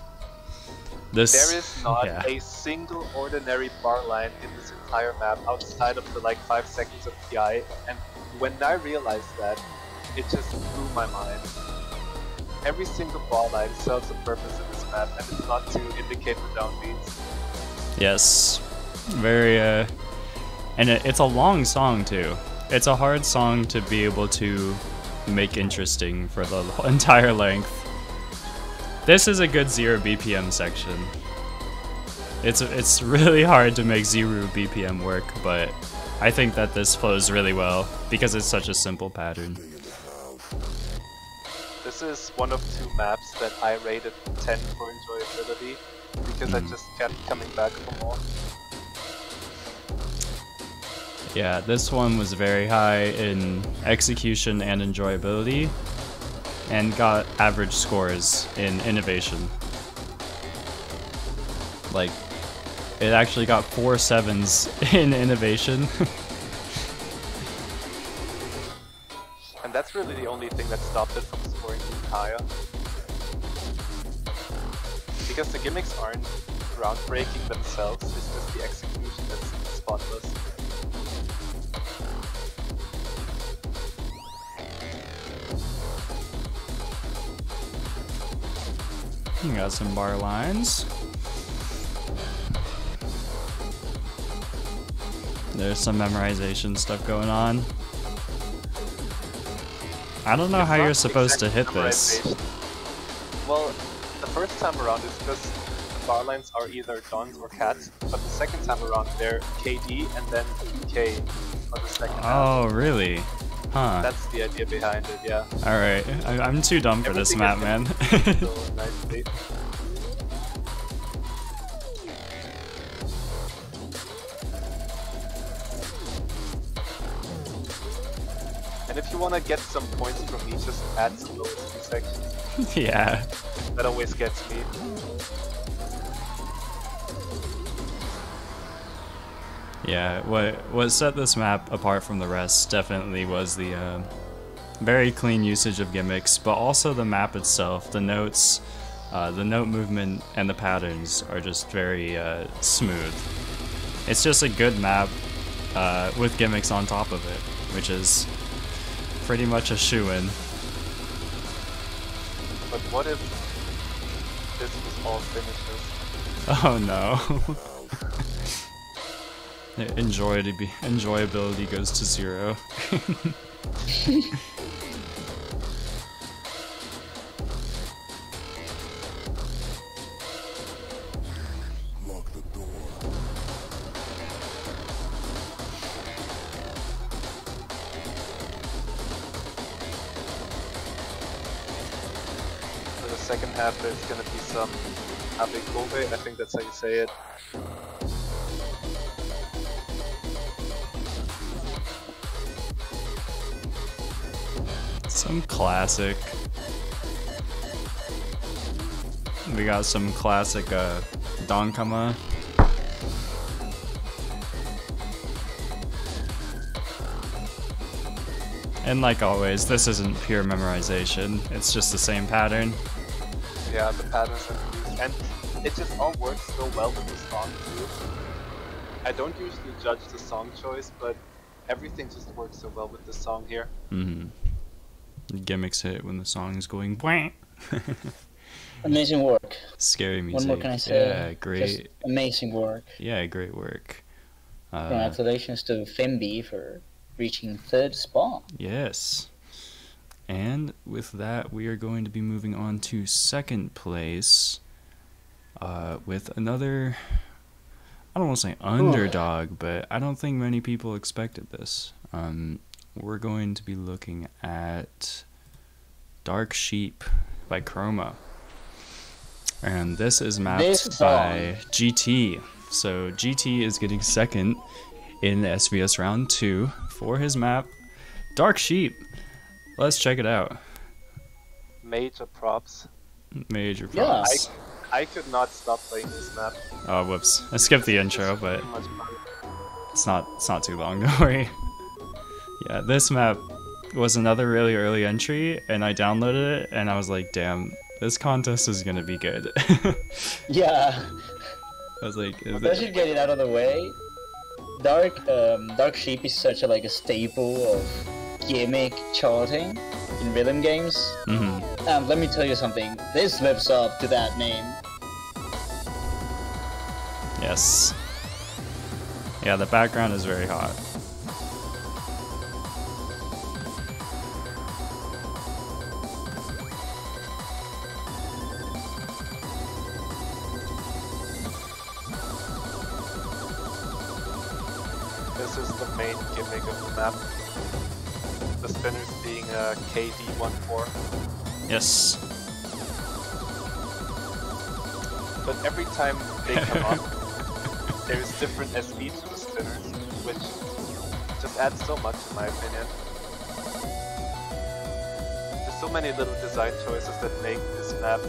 This There is not yeah. a single ordinary bar line in this entire map outside of the like 5 seconds of PI, and when I realized that, it just blew my mind. Every single bar line serves a purpose in this map, and it's not to indicate the downbeats. Yes, very uh, and it, it's a long song too. It's a hard song to be able to make interesting for the entire length. This is a good zero BPM section. It's it's really hard to make Zero BPM work, but I think that this flows really well because it's such a simple pattern. This is one of two maps that I rated 10 for enjoyability because I hmm. just kept coming back for more. Yeah, this one was very high in execution and enjoyability, and got average scores in innovation. Like, it actually got four sevens in innovation. that's really the only thing that stopped it from scoring higher. Because the gimmicks aren't groundbreaking themselves, it's just the execution that's spotless. you got some bar lines. There's some memorization stuff going on. I don't know It's how you're supposed to hit this. Well, the first time around it's just the bar lines are either dons or cats, but the second time around they're KD and then PK for the second half. Oh, really? Huh. That's the idea behind it, yeah. Alright, I- I'm too dumb for this Everything map, man. So And if you want to get some points from me, just add some those sections. yeah. That always gets me. Yeah, what what set this map apart from the rest definitely was the uh, very clean usage of gimmicks, but also the map itself, the notes, uh, the note movement, and the patterns are just very uh, smooth. It's just a good map uh, with gimmicks on top of it, which is pretty much a shoe-in. But what if this was all finishes? Oh no. Enjoyability, enjoyability goes to zero. there's gonna be some Abekove, I think that's how you say it. Some classic. We got some classic uh, Donkama. And like always, this isn't pure memorization. It's just the same pattern. Yeah, the patterns are used, and it just all works so well with the song too. I don't usually judge the song choice, but everything just works so well with the song here. Mm-hmm. Gimmicks hit when the song is going. Amazing work. Scary music. What more can I say? Yeah, great. Just amazing work. Yeah, great work. Uh, Congratulations to Fimby for reaching third spot. Yes. And with that, we are going to be moving on to second place uh, with another. I don't want to say underdog, but I don't think many people expected this. Um, we're going to be looking at Dark Sheep by Chroma. And this is mapped This by GT. So GT is getting second in SVS round two for his map Dark Sheep. Let's check it out. Major props. Major Yeah. props. I could not stop playing this map. Oh, whoops. I skipped the intro, but Too much fun. it's not it's not too long, don't worry. Yeah, this map was another really early entry, and I downloaded it, and I was like, damn, this contest is gonna be good. Yeah. I was like, is I it- should get it out of the way. Dark, um, Dark Sheep is such a like a staple of gimmick charting in rhythm games. Mm-hmm. And let me tell you something, this lives up to that name. Yes. Yeah, the background is very hot. This is the main gimmick of the map. The spinners being uh, KD14. Yes. But every time they come up, there's different SV to the spinners, which just adds so much in my opinion. There's so many little design choices that make this map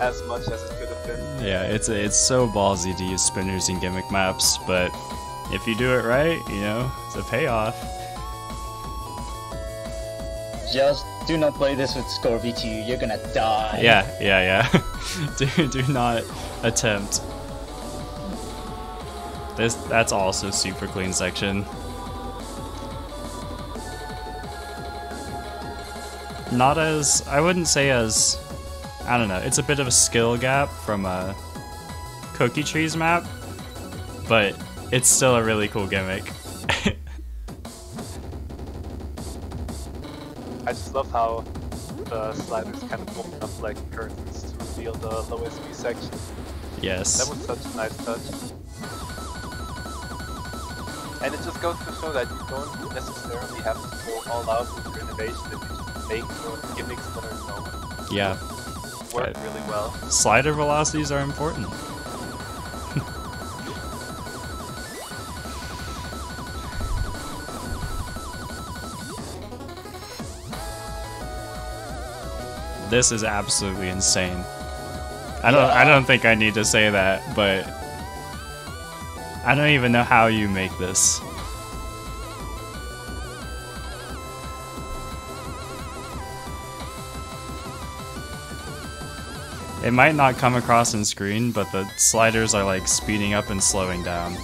as much as it could have been. Yeah, it's it's so ballsy to use spinners in gimmick maps, but if you do it right, you know, it's a payoff. Just do not play this with Scorby 2, you're gonna die. Yeah, yeah, yeah. do do not attempt. This that's also super clean section. Not as I wouldn't say as I don't know. It's a bit of a skill gap from a Cookie Trees map, but it's still a really cool gimmick. Just love how the sliders kind of open up like curtains to reveal the low SV section. Yes. That was such a nice touch. And it just goes to show that you don't necessarily have to go all out with your innovation if you just make your gimmicks that are known Yeah. work Right. really well. Slider velocities are important. This is absolutely insane. I don't I don't think I need to say that, but I don't even know how you make this. It might not come across in screen, but the sliders are like speeding up and slowing down.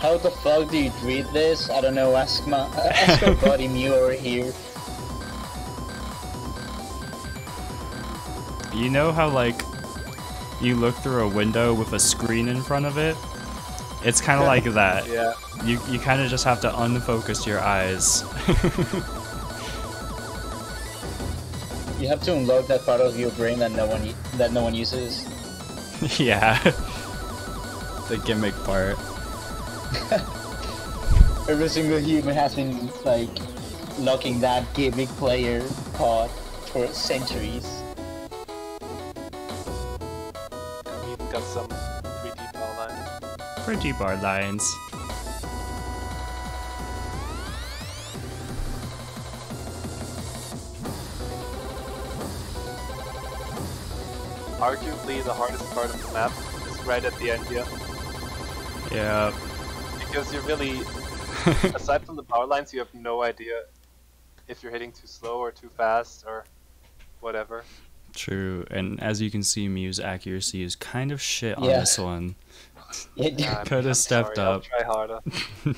How the fuck do you read this? I don't know, ask my ask our buddy Mew over here. You know how like you look through a window with a screen in front of it? It's kind of like that. Yeah. You you kind of just have to unfocus your eyes. You have to unlock that part of your brain that no one that no one uses. yeah. the gimmick part. Every single human has been like locking that gimmick player pod for centuries. We even got some 3D bar line. Pretty bar lines. Arguably the hardest part of the map is right at the end here. Yeah. Because you're really, aside from the bar lines, you have no idea if you're hitting too slow or too fast or whatever. True. And as you can see, Mew's accuracy is kind of shit on Yeah. this one. It, uh, I'm- Coulda stepped sorry, I'll up. try harder.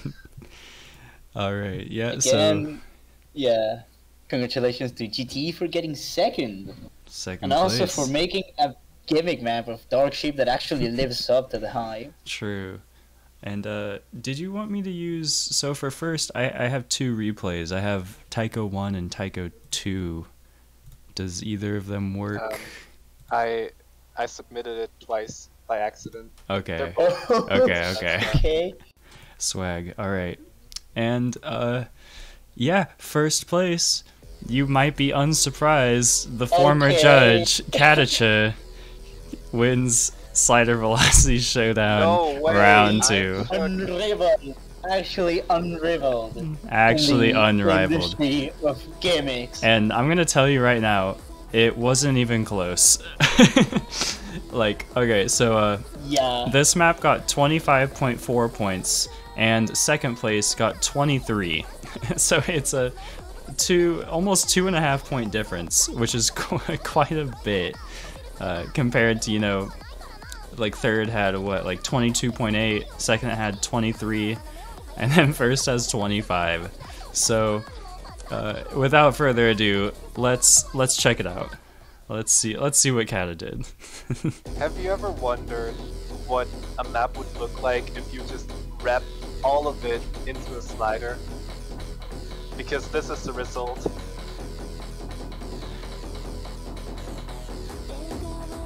All right. Yeah. So again, yeah. Congratulations to GTE for getting second, second and also for making a gimmick map of Dark Sheep that actually lives up to the hype. True. And uh, did you want me to use? So for first, I, I have two replays. I have Tycho one and Tycho two. Does either of them work? Um, I I submitted it twice by accident. okay. both- Okay. Okay. okay. Swag. All right. And uh, yeah, first place. You might be unsurprised. The former Okay. judge Katacha wins Slider Velocity Showdown No round two. Unrivaled. Actually unrivaled. Actually unrivaled. of gimmicks. And I'm gonna tell you right now, it wasn't even close. like, okay, so uh, yeah. this map got 25.4 points, and second place got 23. so it's a two, almost two and a half point difference, which is qu- quite a bit uh, compared to you know, like third had what like 22.8, second had 23, and then first has 25. So uh, without further ado, let's let's check it out. Let's see let's see what Kata did. Have you ever wondered what a map would look like if you just wrap all of it into a slider? Because this is the result.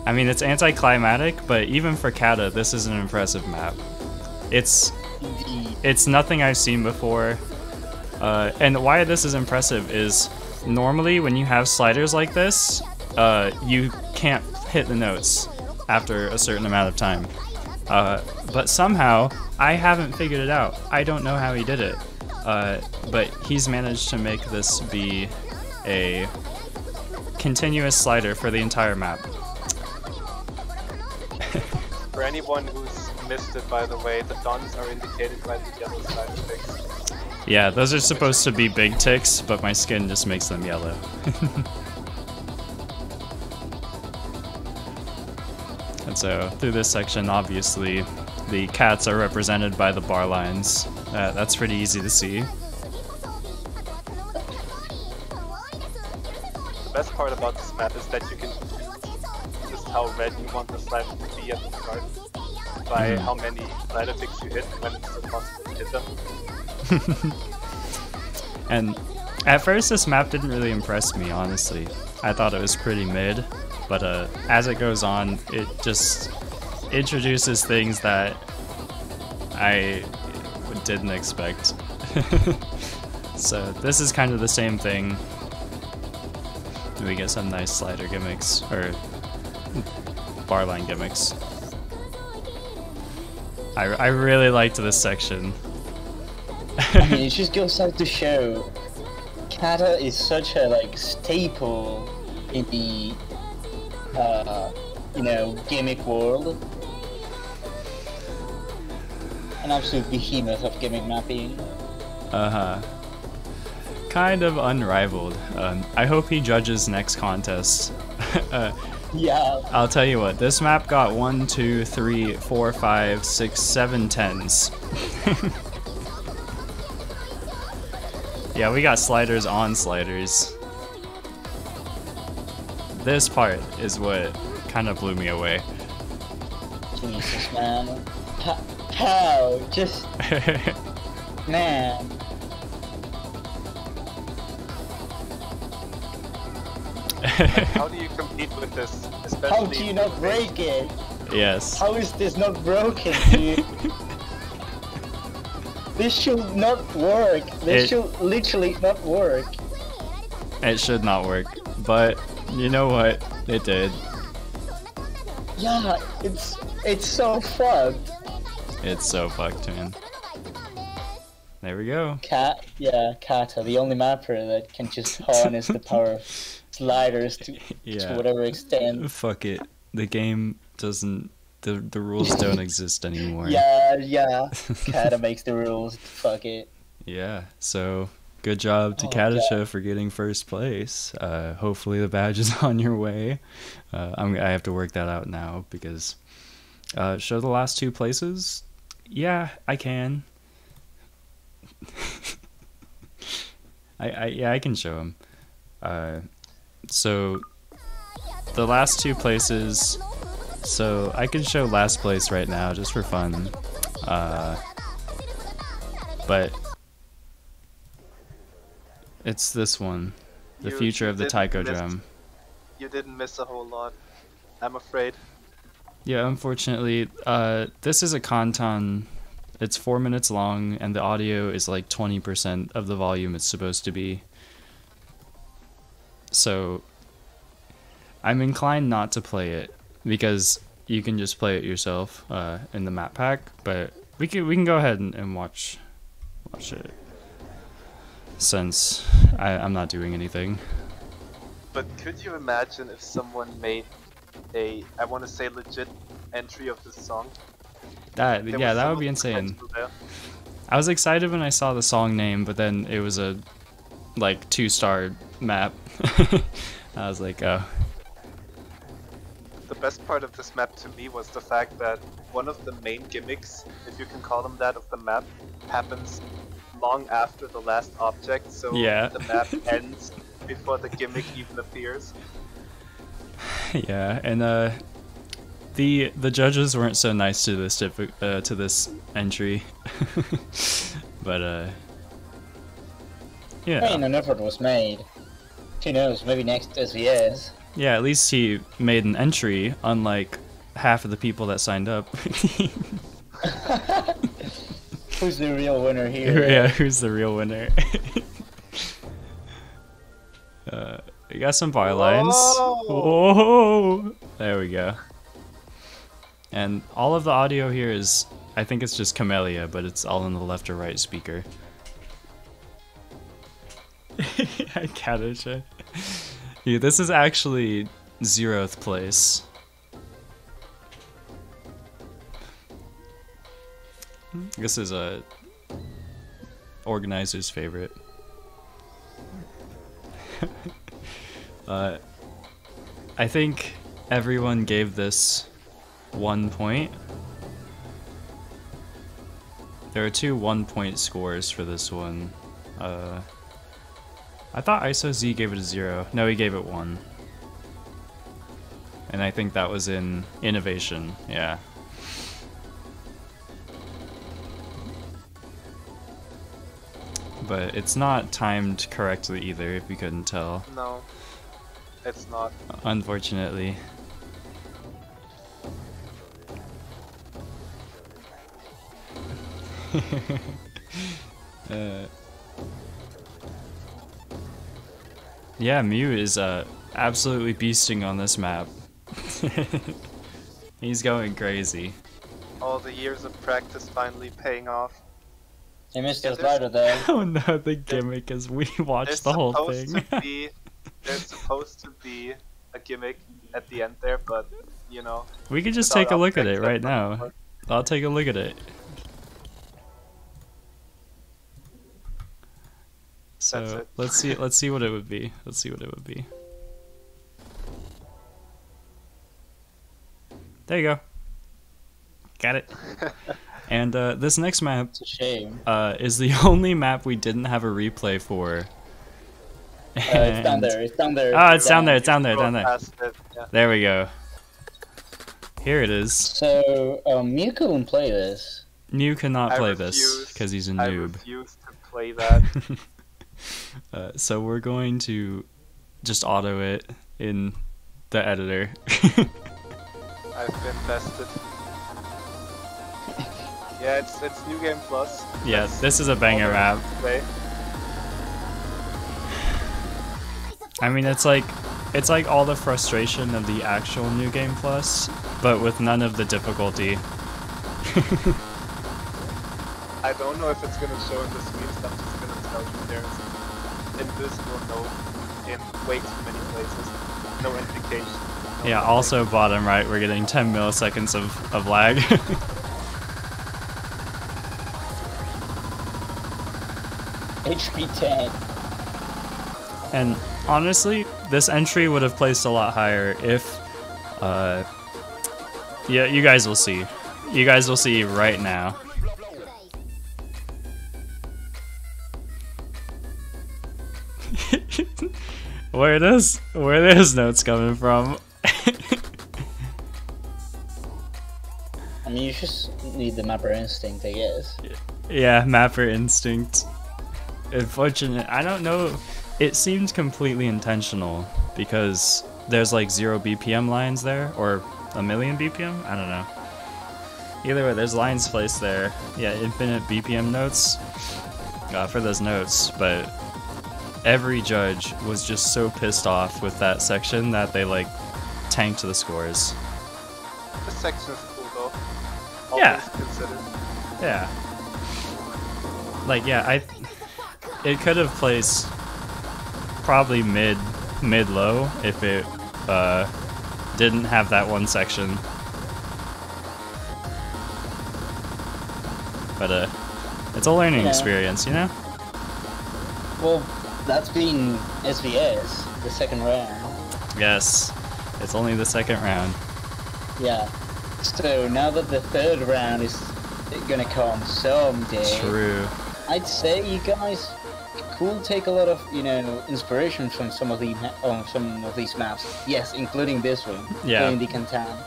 I mean, it's anticlimactic, but even for Kata, this is an impressive map. It's it's nothing I've seen before. Uh, and why this is impressive is normally when you have sliders like this, uh, you can't hit the notes after a certain amount of time. Uh, but somehow, I haven't figured it out. I don't know how he did it. Uh, but he's managed to make this be a continuous slider for the entire map. Anyone who's missed it, by the way, the dons are indicated by the yellow ticks. Yeah, those are supposed to be big ticks, but my skin just makes them yellow. and so, through this section, obviously, the kats are represented by the bar lines. Uh, that's pretty easy to see. The best part about this map is that you can just how red you want the slider to be at the start by Mhm. how many slider ticks you hit when it's possible to hit them. And at first, this map didn't really impress me, honestly. I thought it was pretty mid, but uh, as it goes on, it just introduces things that I didn't expect. so this is kind of the same thing. We get some nice slider gimmicks, or barline gimmicks. I, I really liked this section. I mean, it just goes out to show, Kata is such a like staple in the, uh, you know, gimmick world. An absolute behemoth of gimmick mapping. Uh huh. Kind of unrivaled. Um, I hope he judges next contest. uh, Yeah, I'll tell you what, this map got one, two, three, four, five, six, seven tens. yeah, we got sliders on sliders. This part is what kind of blew me away. Jesus, man. How? Just man. How do you compete with this? Especially How do you not break it? yes. How is this not broken, dude? this should not work. This It- should literally not work. It should not work, but you know what? It did. Yeah, it's it's so fucked. It's so fucked, man. There we go. Cat, yeah, Kata, the only mapper that can just harness the power of sliders to, to whatever extent. Fuck it. The game doesn't. The the rules don't exist anymore. Yeah, yeah. Kata makes the rules. Fuck it. Yeah. So good job to Oh, Katasha for getting first place. Uh, hopefully the badge is on your way. Uh, I'm, I have to work that out now because uh, show the last two places. Yeah, I can. I, I yeah I can show them. So the last two places. So I can show last place right now just for fun. Uh, but it's this one, the You- future of the taiko miss- drum. You didn't miss a whole lot. I'm afraid. Yeah, unfortunately, uh, this is a Kantan. It's four minutes long, and the audio is like 20% of the volume it's supposed to be. So, I'm inclined not to play it because you can just play it yourself uh, in the map pack. But we can we can go ahead and, and watch watch it since I, I'm not doing anything. But could you imagine if someone made a, I want to say legit entry of this song? That There yeah, that would be insane. I was excited when I saw the song name, but then it was a like two star map. I was like, oh, The best part of this map to me was the fact that one of the main gimmicks, if you can call them that, of the map happens long after the last object, so Yeah. the map ends before the gimmick even appears. yeah, and uh, the the judges weren't so nice to this uh, to this entry, but uh, I mean, an effort was made. Who knows? Maybe next SVS. Yeah, at least he made an entry, unlike half of the people that signed up. Who's the real winner here? yeah, who's the real winner? uh, we got some bar lines. Whoa! Whoa! There we go. And all of the audio here is, I think it's just Camellia, but it's all in the left or right speaker. I got. Yeah, this is actually zeroth place. This is a organizer's favorite. uh, I think everyone gave this one point. There are two one point scores for this one. Uh, I thought ISO Z gave it a zero. No, he gave it one. And I think that was in innovation, yeah. But it's not timed correctly either, if you couldn't tell, No, it's not. unfortunately. uh, yeah, Mew is uh, absolutely beasting on this map. He's going crazy. All the years of practice finally paying off. You missed Yeah, the there's- slider there. Oh no, the gimmick is we There's watched the whole supposed thing. to be there's supposed to be a gimmick at the end there, but you know. we could just take a look at it right now. I'll take a look at it. So let's see. Let's see what it would be. Let's see what it would be. There you go. Got it. And uh, this next map It's a shame. uh, is the only map we didn't have a replay for. Uh, it's down there. It's down there. Ah, it's down there. It's down there. Down there. yeah. There we go. Here it is. So, um, Mew couldn't play this. Mew cannot I play this because he's a noob. I refuse to play that. Uh, so we're going to just auto it in the editor. I've been tested. Yeah, it's it's New Game Plus. yeah, this is a banger map. Play. I mean, it's like it's like all the frustration of the actual New Game Plus, but with none of the difficulty. I don't know if it's gonna show in the screens. I'm just gonna tell you there's invisible note in way too many places. No indication. no Yeah, nothing. also bottom right, we're getting 10 milliseconds of, of lag. HP 10. and honestly, this entry would have placed a lot higher if, uh, yeah, you guys will see. You guys will see right now. Where does where those notes coming from? I mean, you just need the mapper instinct, I guess. yeah, Mapper Instinct. Unfortunate. I don't know. It seems completely intentional because there's like zero BPM lines there, or a million BPM. I don't know. Either way, there's lines placed there. Yeah, infinite BPM notes uh, for those notes, but every judge was just so pissed off with that section that they like tanked the scores. The section is cool though. All Yeah. considered. Yeah. Like yeah, I it could have placed probably mid mid low if it uh didn't have that one section. But uh it's a learning Yeah. experience, you know? Well, that's been SVS, the second round. Yes. It's only the second round. Yeah. So now that the third round is gonna come someday, True. I'd say you guys could take a lot of, you know, inspiration from some of the ma- um, some of these maps. Yes, including this one. Yeah. Playing the Kantan.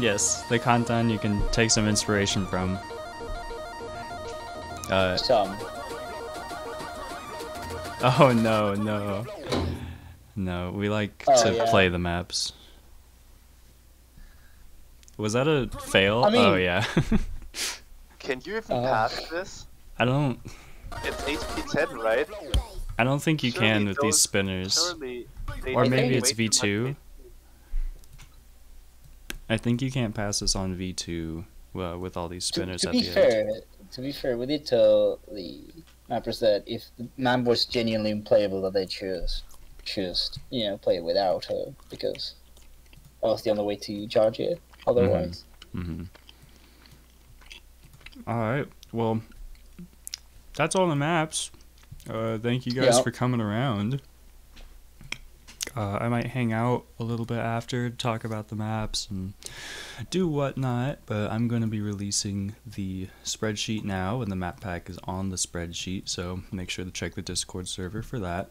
Yes, the content you can take some inspiration from. Uh Some. Oh no, no. No, we like Oh, to yeah. play the maps. Was that a fail? I mean- oh yeah. Can you even Uh. pass this? I don't. It's HP 10, right? I don't think you Surely can with these spinners. They Or maybe it's V2. I think you can't pass this on V2 well, with all these spinners to at be the end. fair, to be fair, we did the that if the map was genuinely unplayable, that they choose choose you know play it without her because that was the only way to charge it. Otherwise, hmm All right. Well, that's all the maps. Uh, thank you guys Yeah. for coming around. Uh, I might hang out a little bit after, talk about the maps and do whatnot, but I'm going to be releasing the spreadsheet now, and the map pack is on the spreadsheet, so make sure to check the Discord server for that.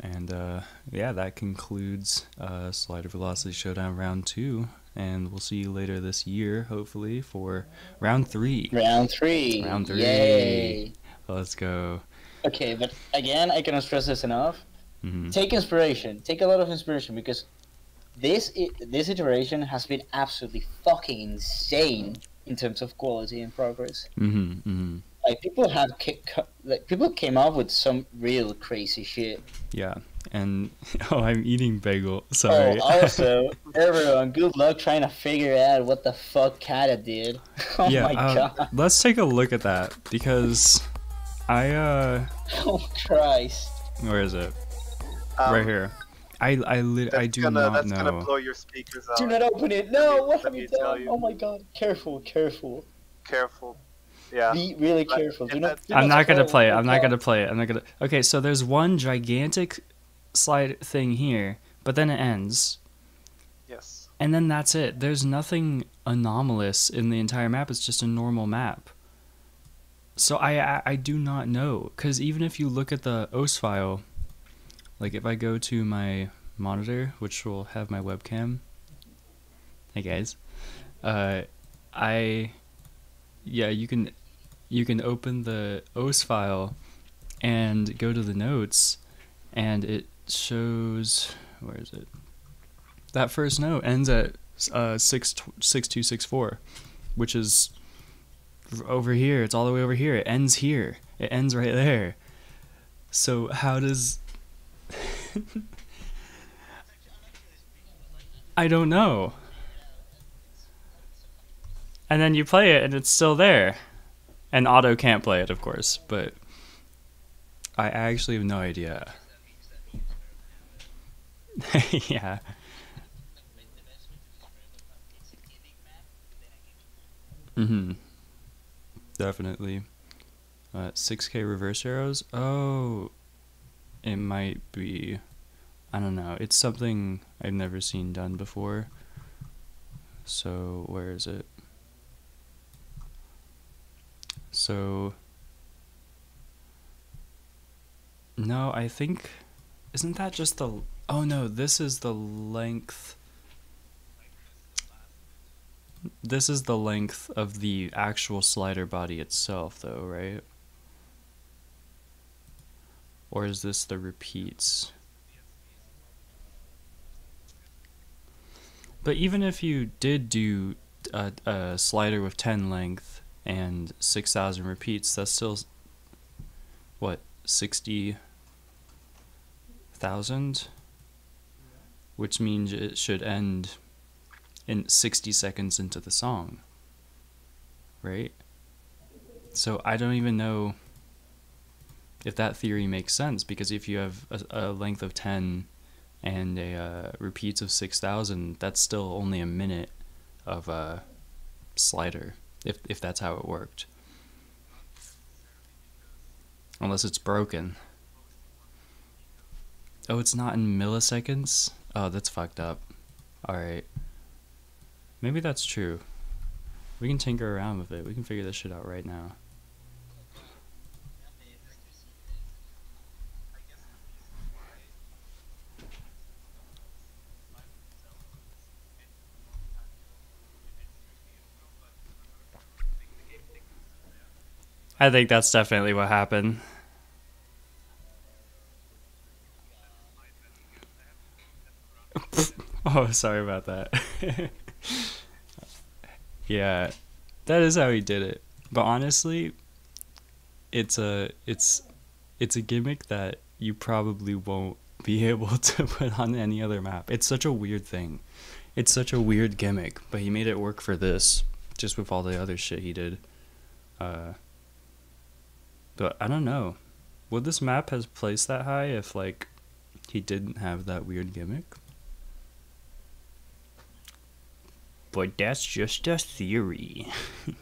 And uh, yeah, that concludes uh, Slider Velocity Showdown Round 2, and we'll see you later this year, hopefully, for Round 3. round three. Round three. Yay. Let's go. Okay, but again, I cannot stress this enough. Hmm Take inspiration. Take a lot of inspiration because this this iteration has been absolutely fucking insane in terms of quality and progress. hmm hmm Like people have like people came up with some real crazy shit. Yeah. And oh, I'm eating bagel. Sorry. Oh, also, everyone, good luck trying to figure out what the fuck Kata did. Oh yeah. my um, god. let's take a look at that because I uh, Oh Christ. where is it? Um, right here. I I lit- I That's do gonna, not that's gonna know. blow your speakers out. Do not open it. No, Let me- what let have me you tell done? you. Oh my god. Careful, careful. Careful. Yeah. Be really But careful. Do not, do I'm not gonna play it. I'm not gonna play it. I'm not gonna. Okay, so there's one gigantic slide thing here, but then it ends, Yes. and then that's it. There's nothing anomalous in the entire map. It's just a normal map. So I I, I do not know because even if you look at the OS file, like if I go to my monitor, which will have my webcam. Hey guys, uh, I yeah you can you can open the OS file and go to the notes, and it shows where is it? That first note ends at uh six six two six four, which is over here. It's all the way over here. It ends here. It ends right there. So how does I don't know. And then you play it and it's still there. And Auto can't play it, of course, but I actually have no idea. yeah. Mm-hmm. Definitely. Uh, 6k reverse arrows? Oh, it might be. I don't know. It's something I've never seen done before. So, where is it? So. No, I think. Isn't that just the. Oh no, this is the length. This is the length of the actual slider body itself, though, right? Or is this the repeats? But even if you did do a, a slider with 10 length and 6,000 repeats, that's still, what, 60,000? Which means it should end in 60 seconds into the song. Right? So I don't even know if that theory makes sense because if you have a, a length of 10 and a uh, repeats of 6000 that's still only a minute of a slider if if that's how it worked. Unless it's broken. Oh it's not in milliseconds? Oh that's fucked up. All right maybe that's true. We can tinker around with it. We can figure this shit out right now I think that's definitely what happened. Oh, sorry about that. yeah, that is how he did it. But honestly, it's a it's it's a gimmick that you probably won't be able to put on any other map. It's such a weird thing. It's such a weird gimmick, but he made it work for this just with all the other shit he did. Uh but I don't know. Would this map has placed that high if like he didn't have that weird gimmick? But that's just a theory.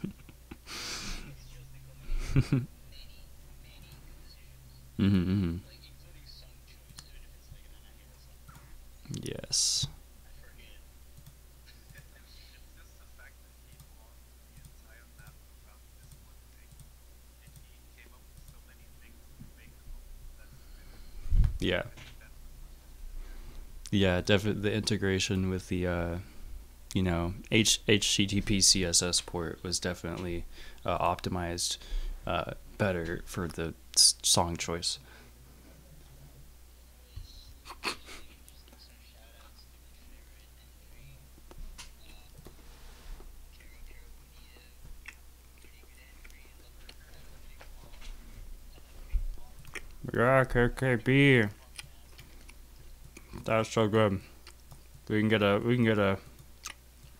mm-hmm, Yes. Yeah. Yeah, definitely the integration with the uh, you know, H- HTTP CSS port was definitely uh, optimized uh, better for the song choice. Yeah, KKB. That's so good. We can get a. We can get a.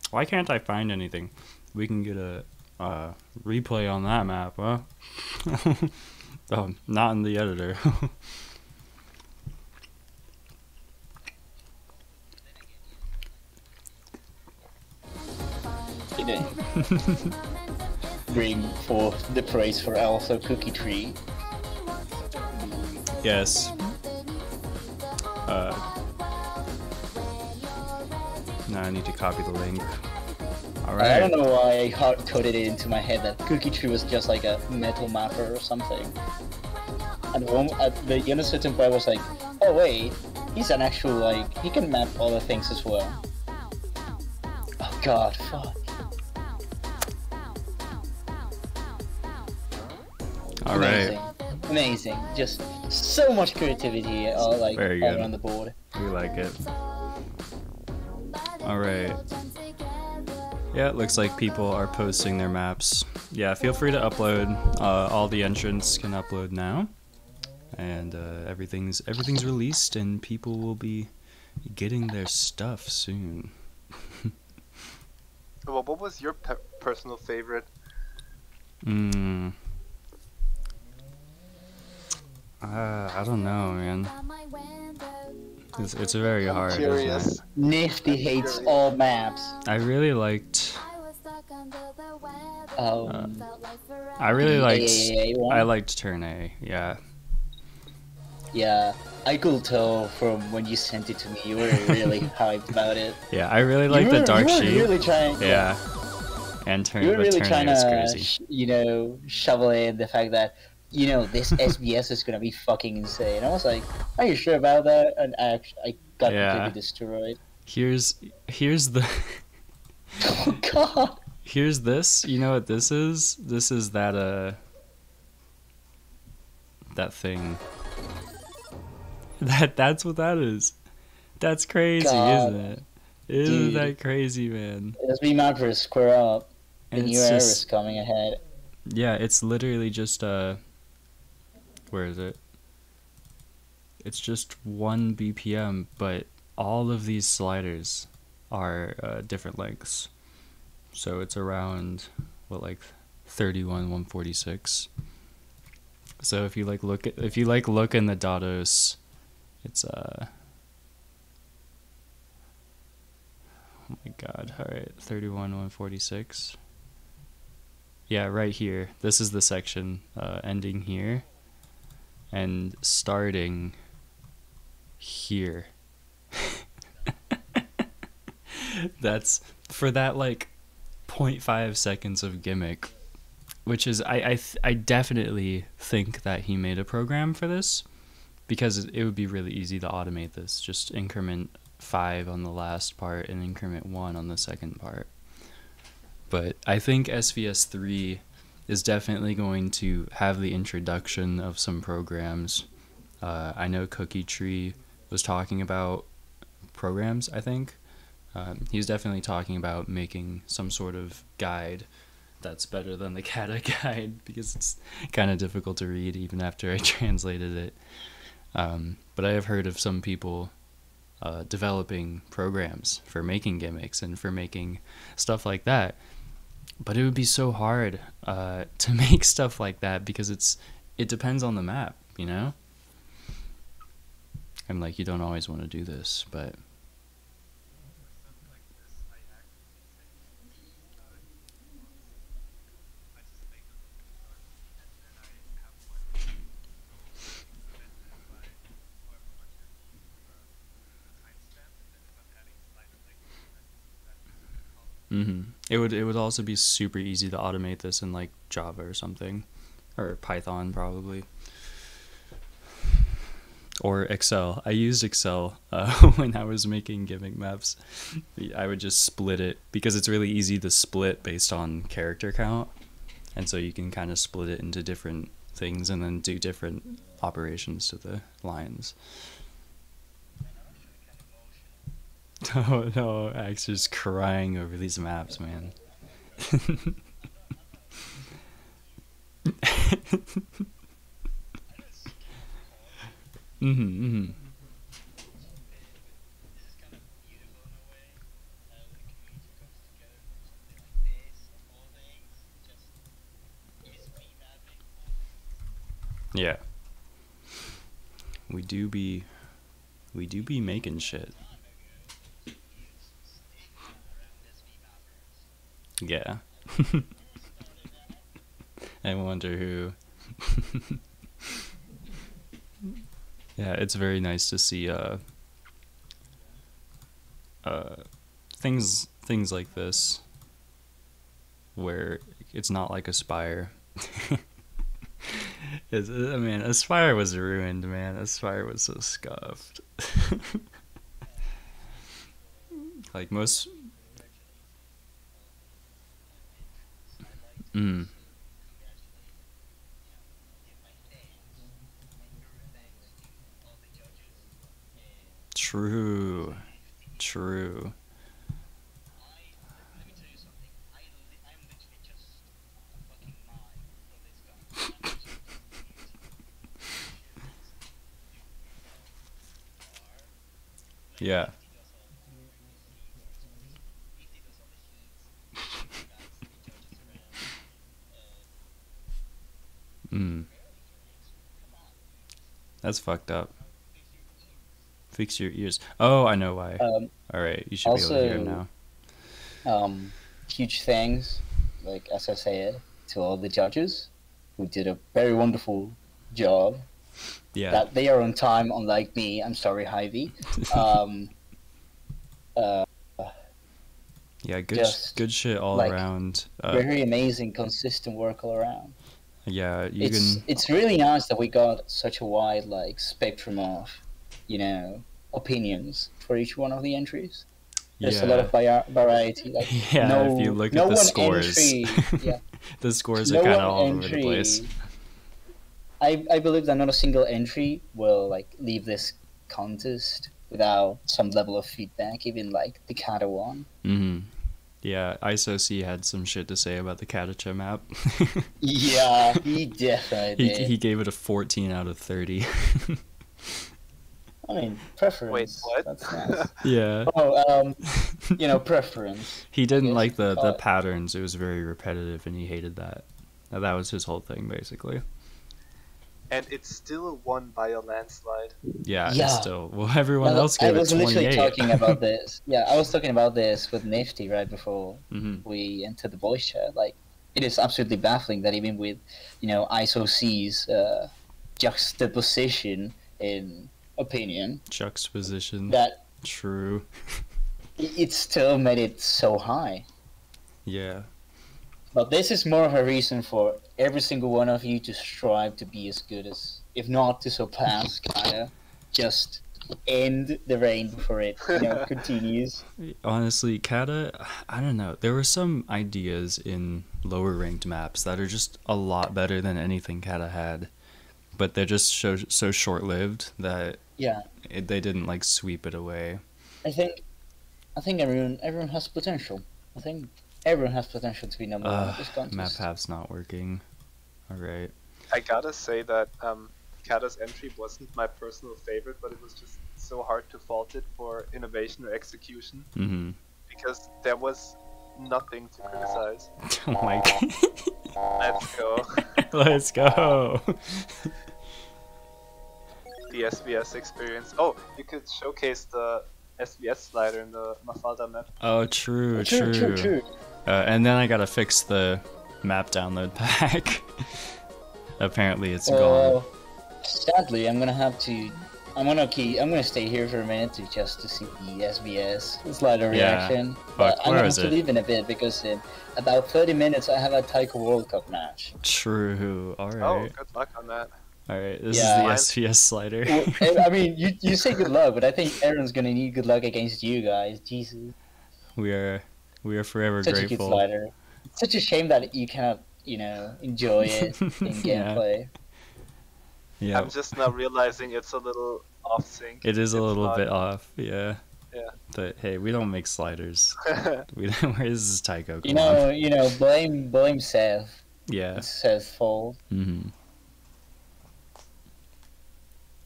Why can't I find anything? We can get a uh, replay on that map, huh? oh, not in the editor. Bring forth the praise for Elsa Cookie Tree. Yes. Uh, now I need to copy the link. Alright. I don't know why I hard coded it into my head that Cookie Tree was just like a metal mapper or something. And one, at the know, certain point I was like, oh wait, he's an actual like he can map other things as well. Oh god, fuck. All right. Amazing. Amazing. Just so much creativity all like Very all good. around the board. We like it. All right. Yeah, it looks like people are posting their maps. Yeah, feel free to upload. Uh, all the entrants can upload now, and uh, everything's everything's released, and people will be getting their stuff soon. Well, what was your pe- personal favorite? Mm. Uh, I don't know, man. It's, it's very hard. isn't it? Curious. Nifty hates all maps. I really liked. Um, I really liked. I liked turn A. Yeah. yeah, I could tell from when you sent it to me, you were really hyped about it. Yeah, I really You like the were- dark you were sheep. Really trying, Yeah. And turn You were really trying to, crazy. you know, shovel in the fact that, you know, this SVS is gonna be fucking insane. I was like, are you sure about that? And I actually, I got Yeah. completely destroyed. Here's here's the Oh god. here's this. You know what this is? This is that uh that thing. That that's what that is. That's crazy, God. isn't it? Isn't Dude. that crazy, man? Let's be mad for a square up. The new era is coming ahead. Yeah, it's literally just uh where is it? It's just 1 BPM, but all of these sliders are uh, different lengths. So it's around what like 31 146. So if you like look at if you like look in the dados it's uh Oh my god. All right, 31 146 yeah right here this is the section uh, ending here and starting here. That's for that like 0.5 seconds of gimmick which is i I, I definitely think that he made a program for this because it would be really easy to automate this. Just increment 5 on the last part and increment 1 on the second part. But I think SVS 3 is definitely going to have the introduction of some programs. Uh, I know Cookie Tree was talking about programs, I think. Um, he was definitely talking about making some sort of guide that's better than the Kata guide because it's kind of difficult to read even after I translated it. Um, but I have heard of some people uh, developing programs for making gimmicks and for making stuff like that. But it would be so hard uh, to make stuff like that because it's it depends on the map, you know. I'm like, you don't always want to do this, but hmm It would it would also be super easy to automate this in like Java or something, or Python probably, or Excel. I used Excel uh, when I was making gimmick maps. I would just split it because it's really easy to split based on character count, and so you can kind of split it into different things and then do different operations to the lines. Oh no, Axe just crying over these maps, man. mhm, mhm. Yeah. We do be we do be making shit. Yeah. I wonder who. yeah, it's very nice to see uh uh things things like this where it's not like Aspire. it's, I mean, Aspire was ruined, man. Aspire was so scuffed. like most Mm. True. True. Yeah. Mm. That's fucked up. Fix your ears. Oh, I know why. Um, All right, you should be able to hear now. um, huge thanks, like as I said, to all the judges who did a very wonderful job. Yeah. That they are on time, unlike me. I'm sorry, Hyvie. Um, uh, yeah, good just, good shit all like, around. Uh, very amazing, consistent work all around. Yeah, you it's can it's really nice that we got such a wide like spectrum of, you know, opinions for each one of the entries. There's a lot of variety. Like Yeah, no, if you look no at the scores. entry, yeah, the scores no are kind of all over the place. I I believe that not a single entry will like leave this contest without some level of feedback, even like the Kata one. hmm Yeah, ISOC had some shit to say about the Katacha map. Yeah, he definitely he, did. he gave it a 14 out of 30. I mean, preference. Wait, what? That's nice. yeah. Oh, um, you know, preference. He didn't like the, the it. patterns. It was very repetitive and he hated that. Uh, That was his whole thing, basically. And it's still won by a landslide. Yeah, Yeah. it's still. Well, everyone Well, else I gave it was literally talking about this. Yeah, I was talking about this with Nifty right before hmm we entered the voice chat. Like, it is absolutely baffling that even with, you know, ISOC's uh, juxtaposition in opinion, Juxtaposition. that True. it it still made it so high. Yeah. But this is more of a reason for every single one of you to strive to be as good as, if not to surpass, kinda, just end the reign before it, you know, continues. Honestly, Kata, I don't know. There were some ideas in lower ranked maps that are just a lot better than anything Kata had, but they're just so, so short lived that Yeah, it, they didn't like sweep it away. I think I think everyone everyone has potential. I think everyone has potential to be number one Uh, at this contest. map path's not working. Alright. I gotta say that um, Kata's entry wasn't my personal favorite, but it was just so hard to fault it for innovation or execution Mm-hmm. because there was nothing to criticize. Oh my Let's go. Let's go. The SVS experience. Oh, you could showcase the SVS slider in the Mafalda map. Oh, true, true, true, true. Uh, and then I gotta fix the map download pack. Apparently, it's gone. Well, sadly, I'm gonna have to. I'm gonna keep. I'm gonna stay here for a minute to just to see the SVS slider Yeah. reaction. But Fuck, I'm gonna is have to leave in a bit because in about 30 minutes I have a Taiko World Cup match. True. All right. Oh, good luck on that. Alright, this Yeah. is the SVS slider. Well, I mean, you you say good luck, but I think Aaron's gonna need good luck against you guys. Jesus, we are we are forever such a good slider. It's such a shame that you cannot, you know, enjoy it in Yeah. gameplay. Yeah. I'm just now realizing it's a little off sync. It is a It's little not- bit off, yeah. Yeah. But hey, we don't make sliders. We don't, where is this Taiko? You Come on. know, you know, blame blame Zeth. Yeah. It's Zeth's fault. hmm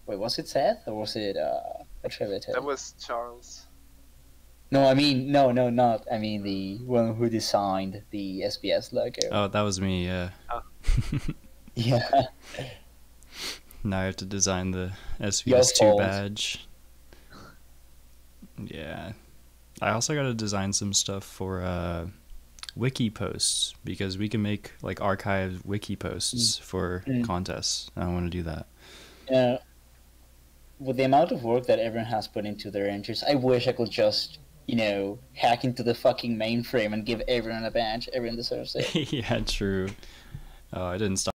Wait, was it Zeth or was it uh Atrevited? that was Charles. No, I mean no, no, not. I mean the one who designed the SVS logo. Oh, that was me, yeah. Yeah. now I have to design the Your SVS2 badge. Yeah. I also got to design some stuff for uh, wiki posts because we can make like archived wiki posts for Mm. contests. I want to do that. You know, with the amount of work that everyone has put into their entries, I wish I could just, you know, hack into the fucking mainframe and give everyone a badge. Everyone deserves it. yeah, true. Oh, I didn't stop.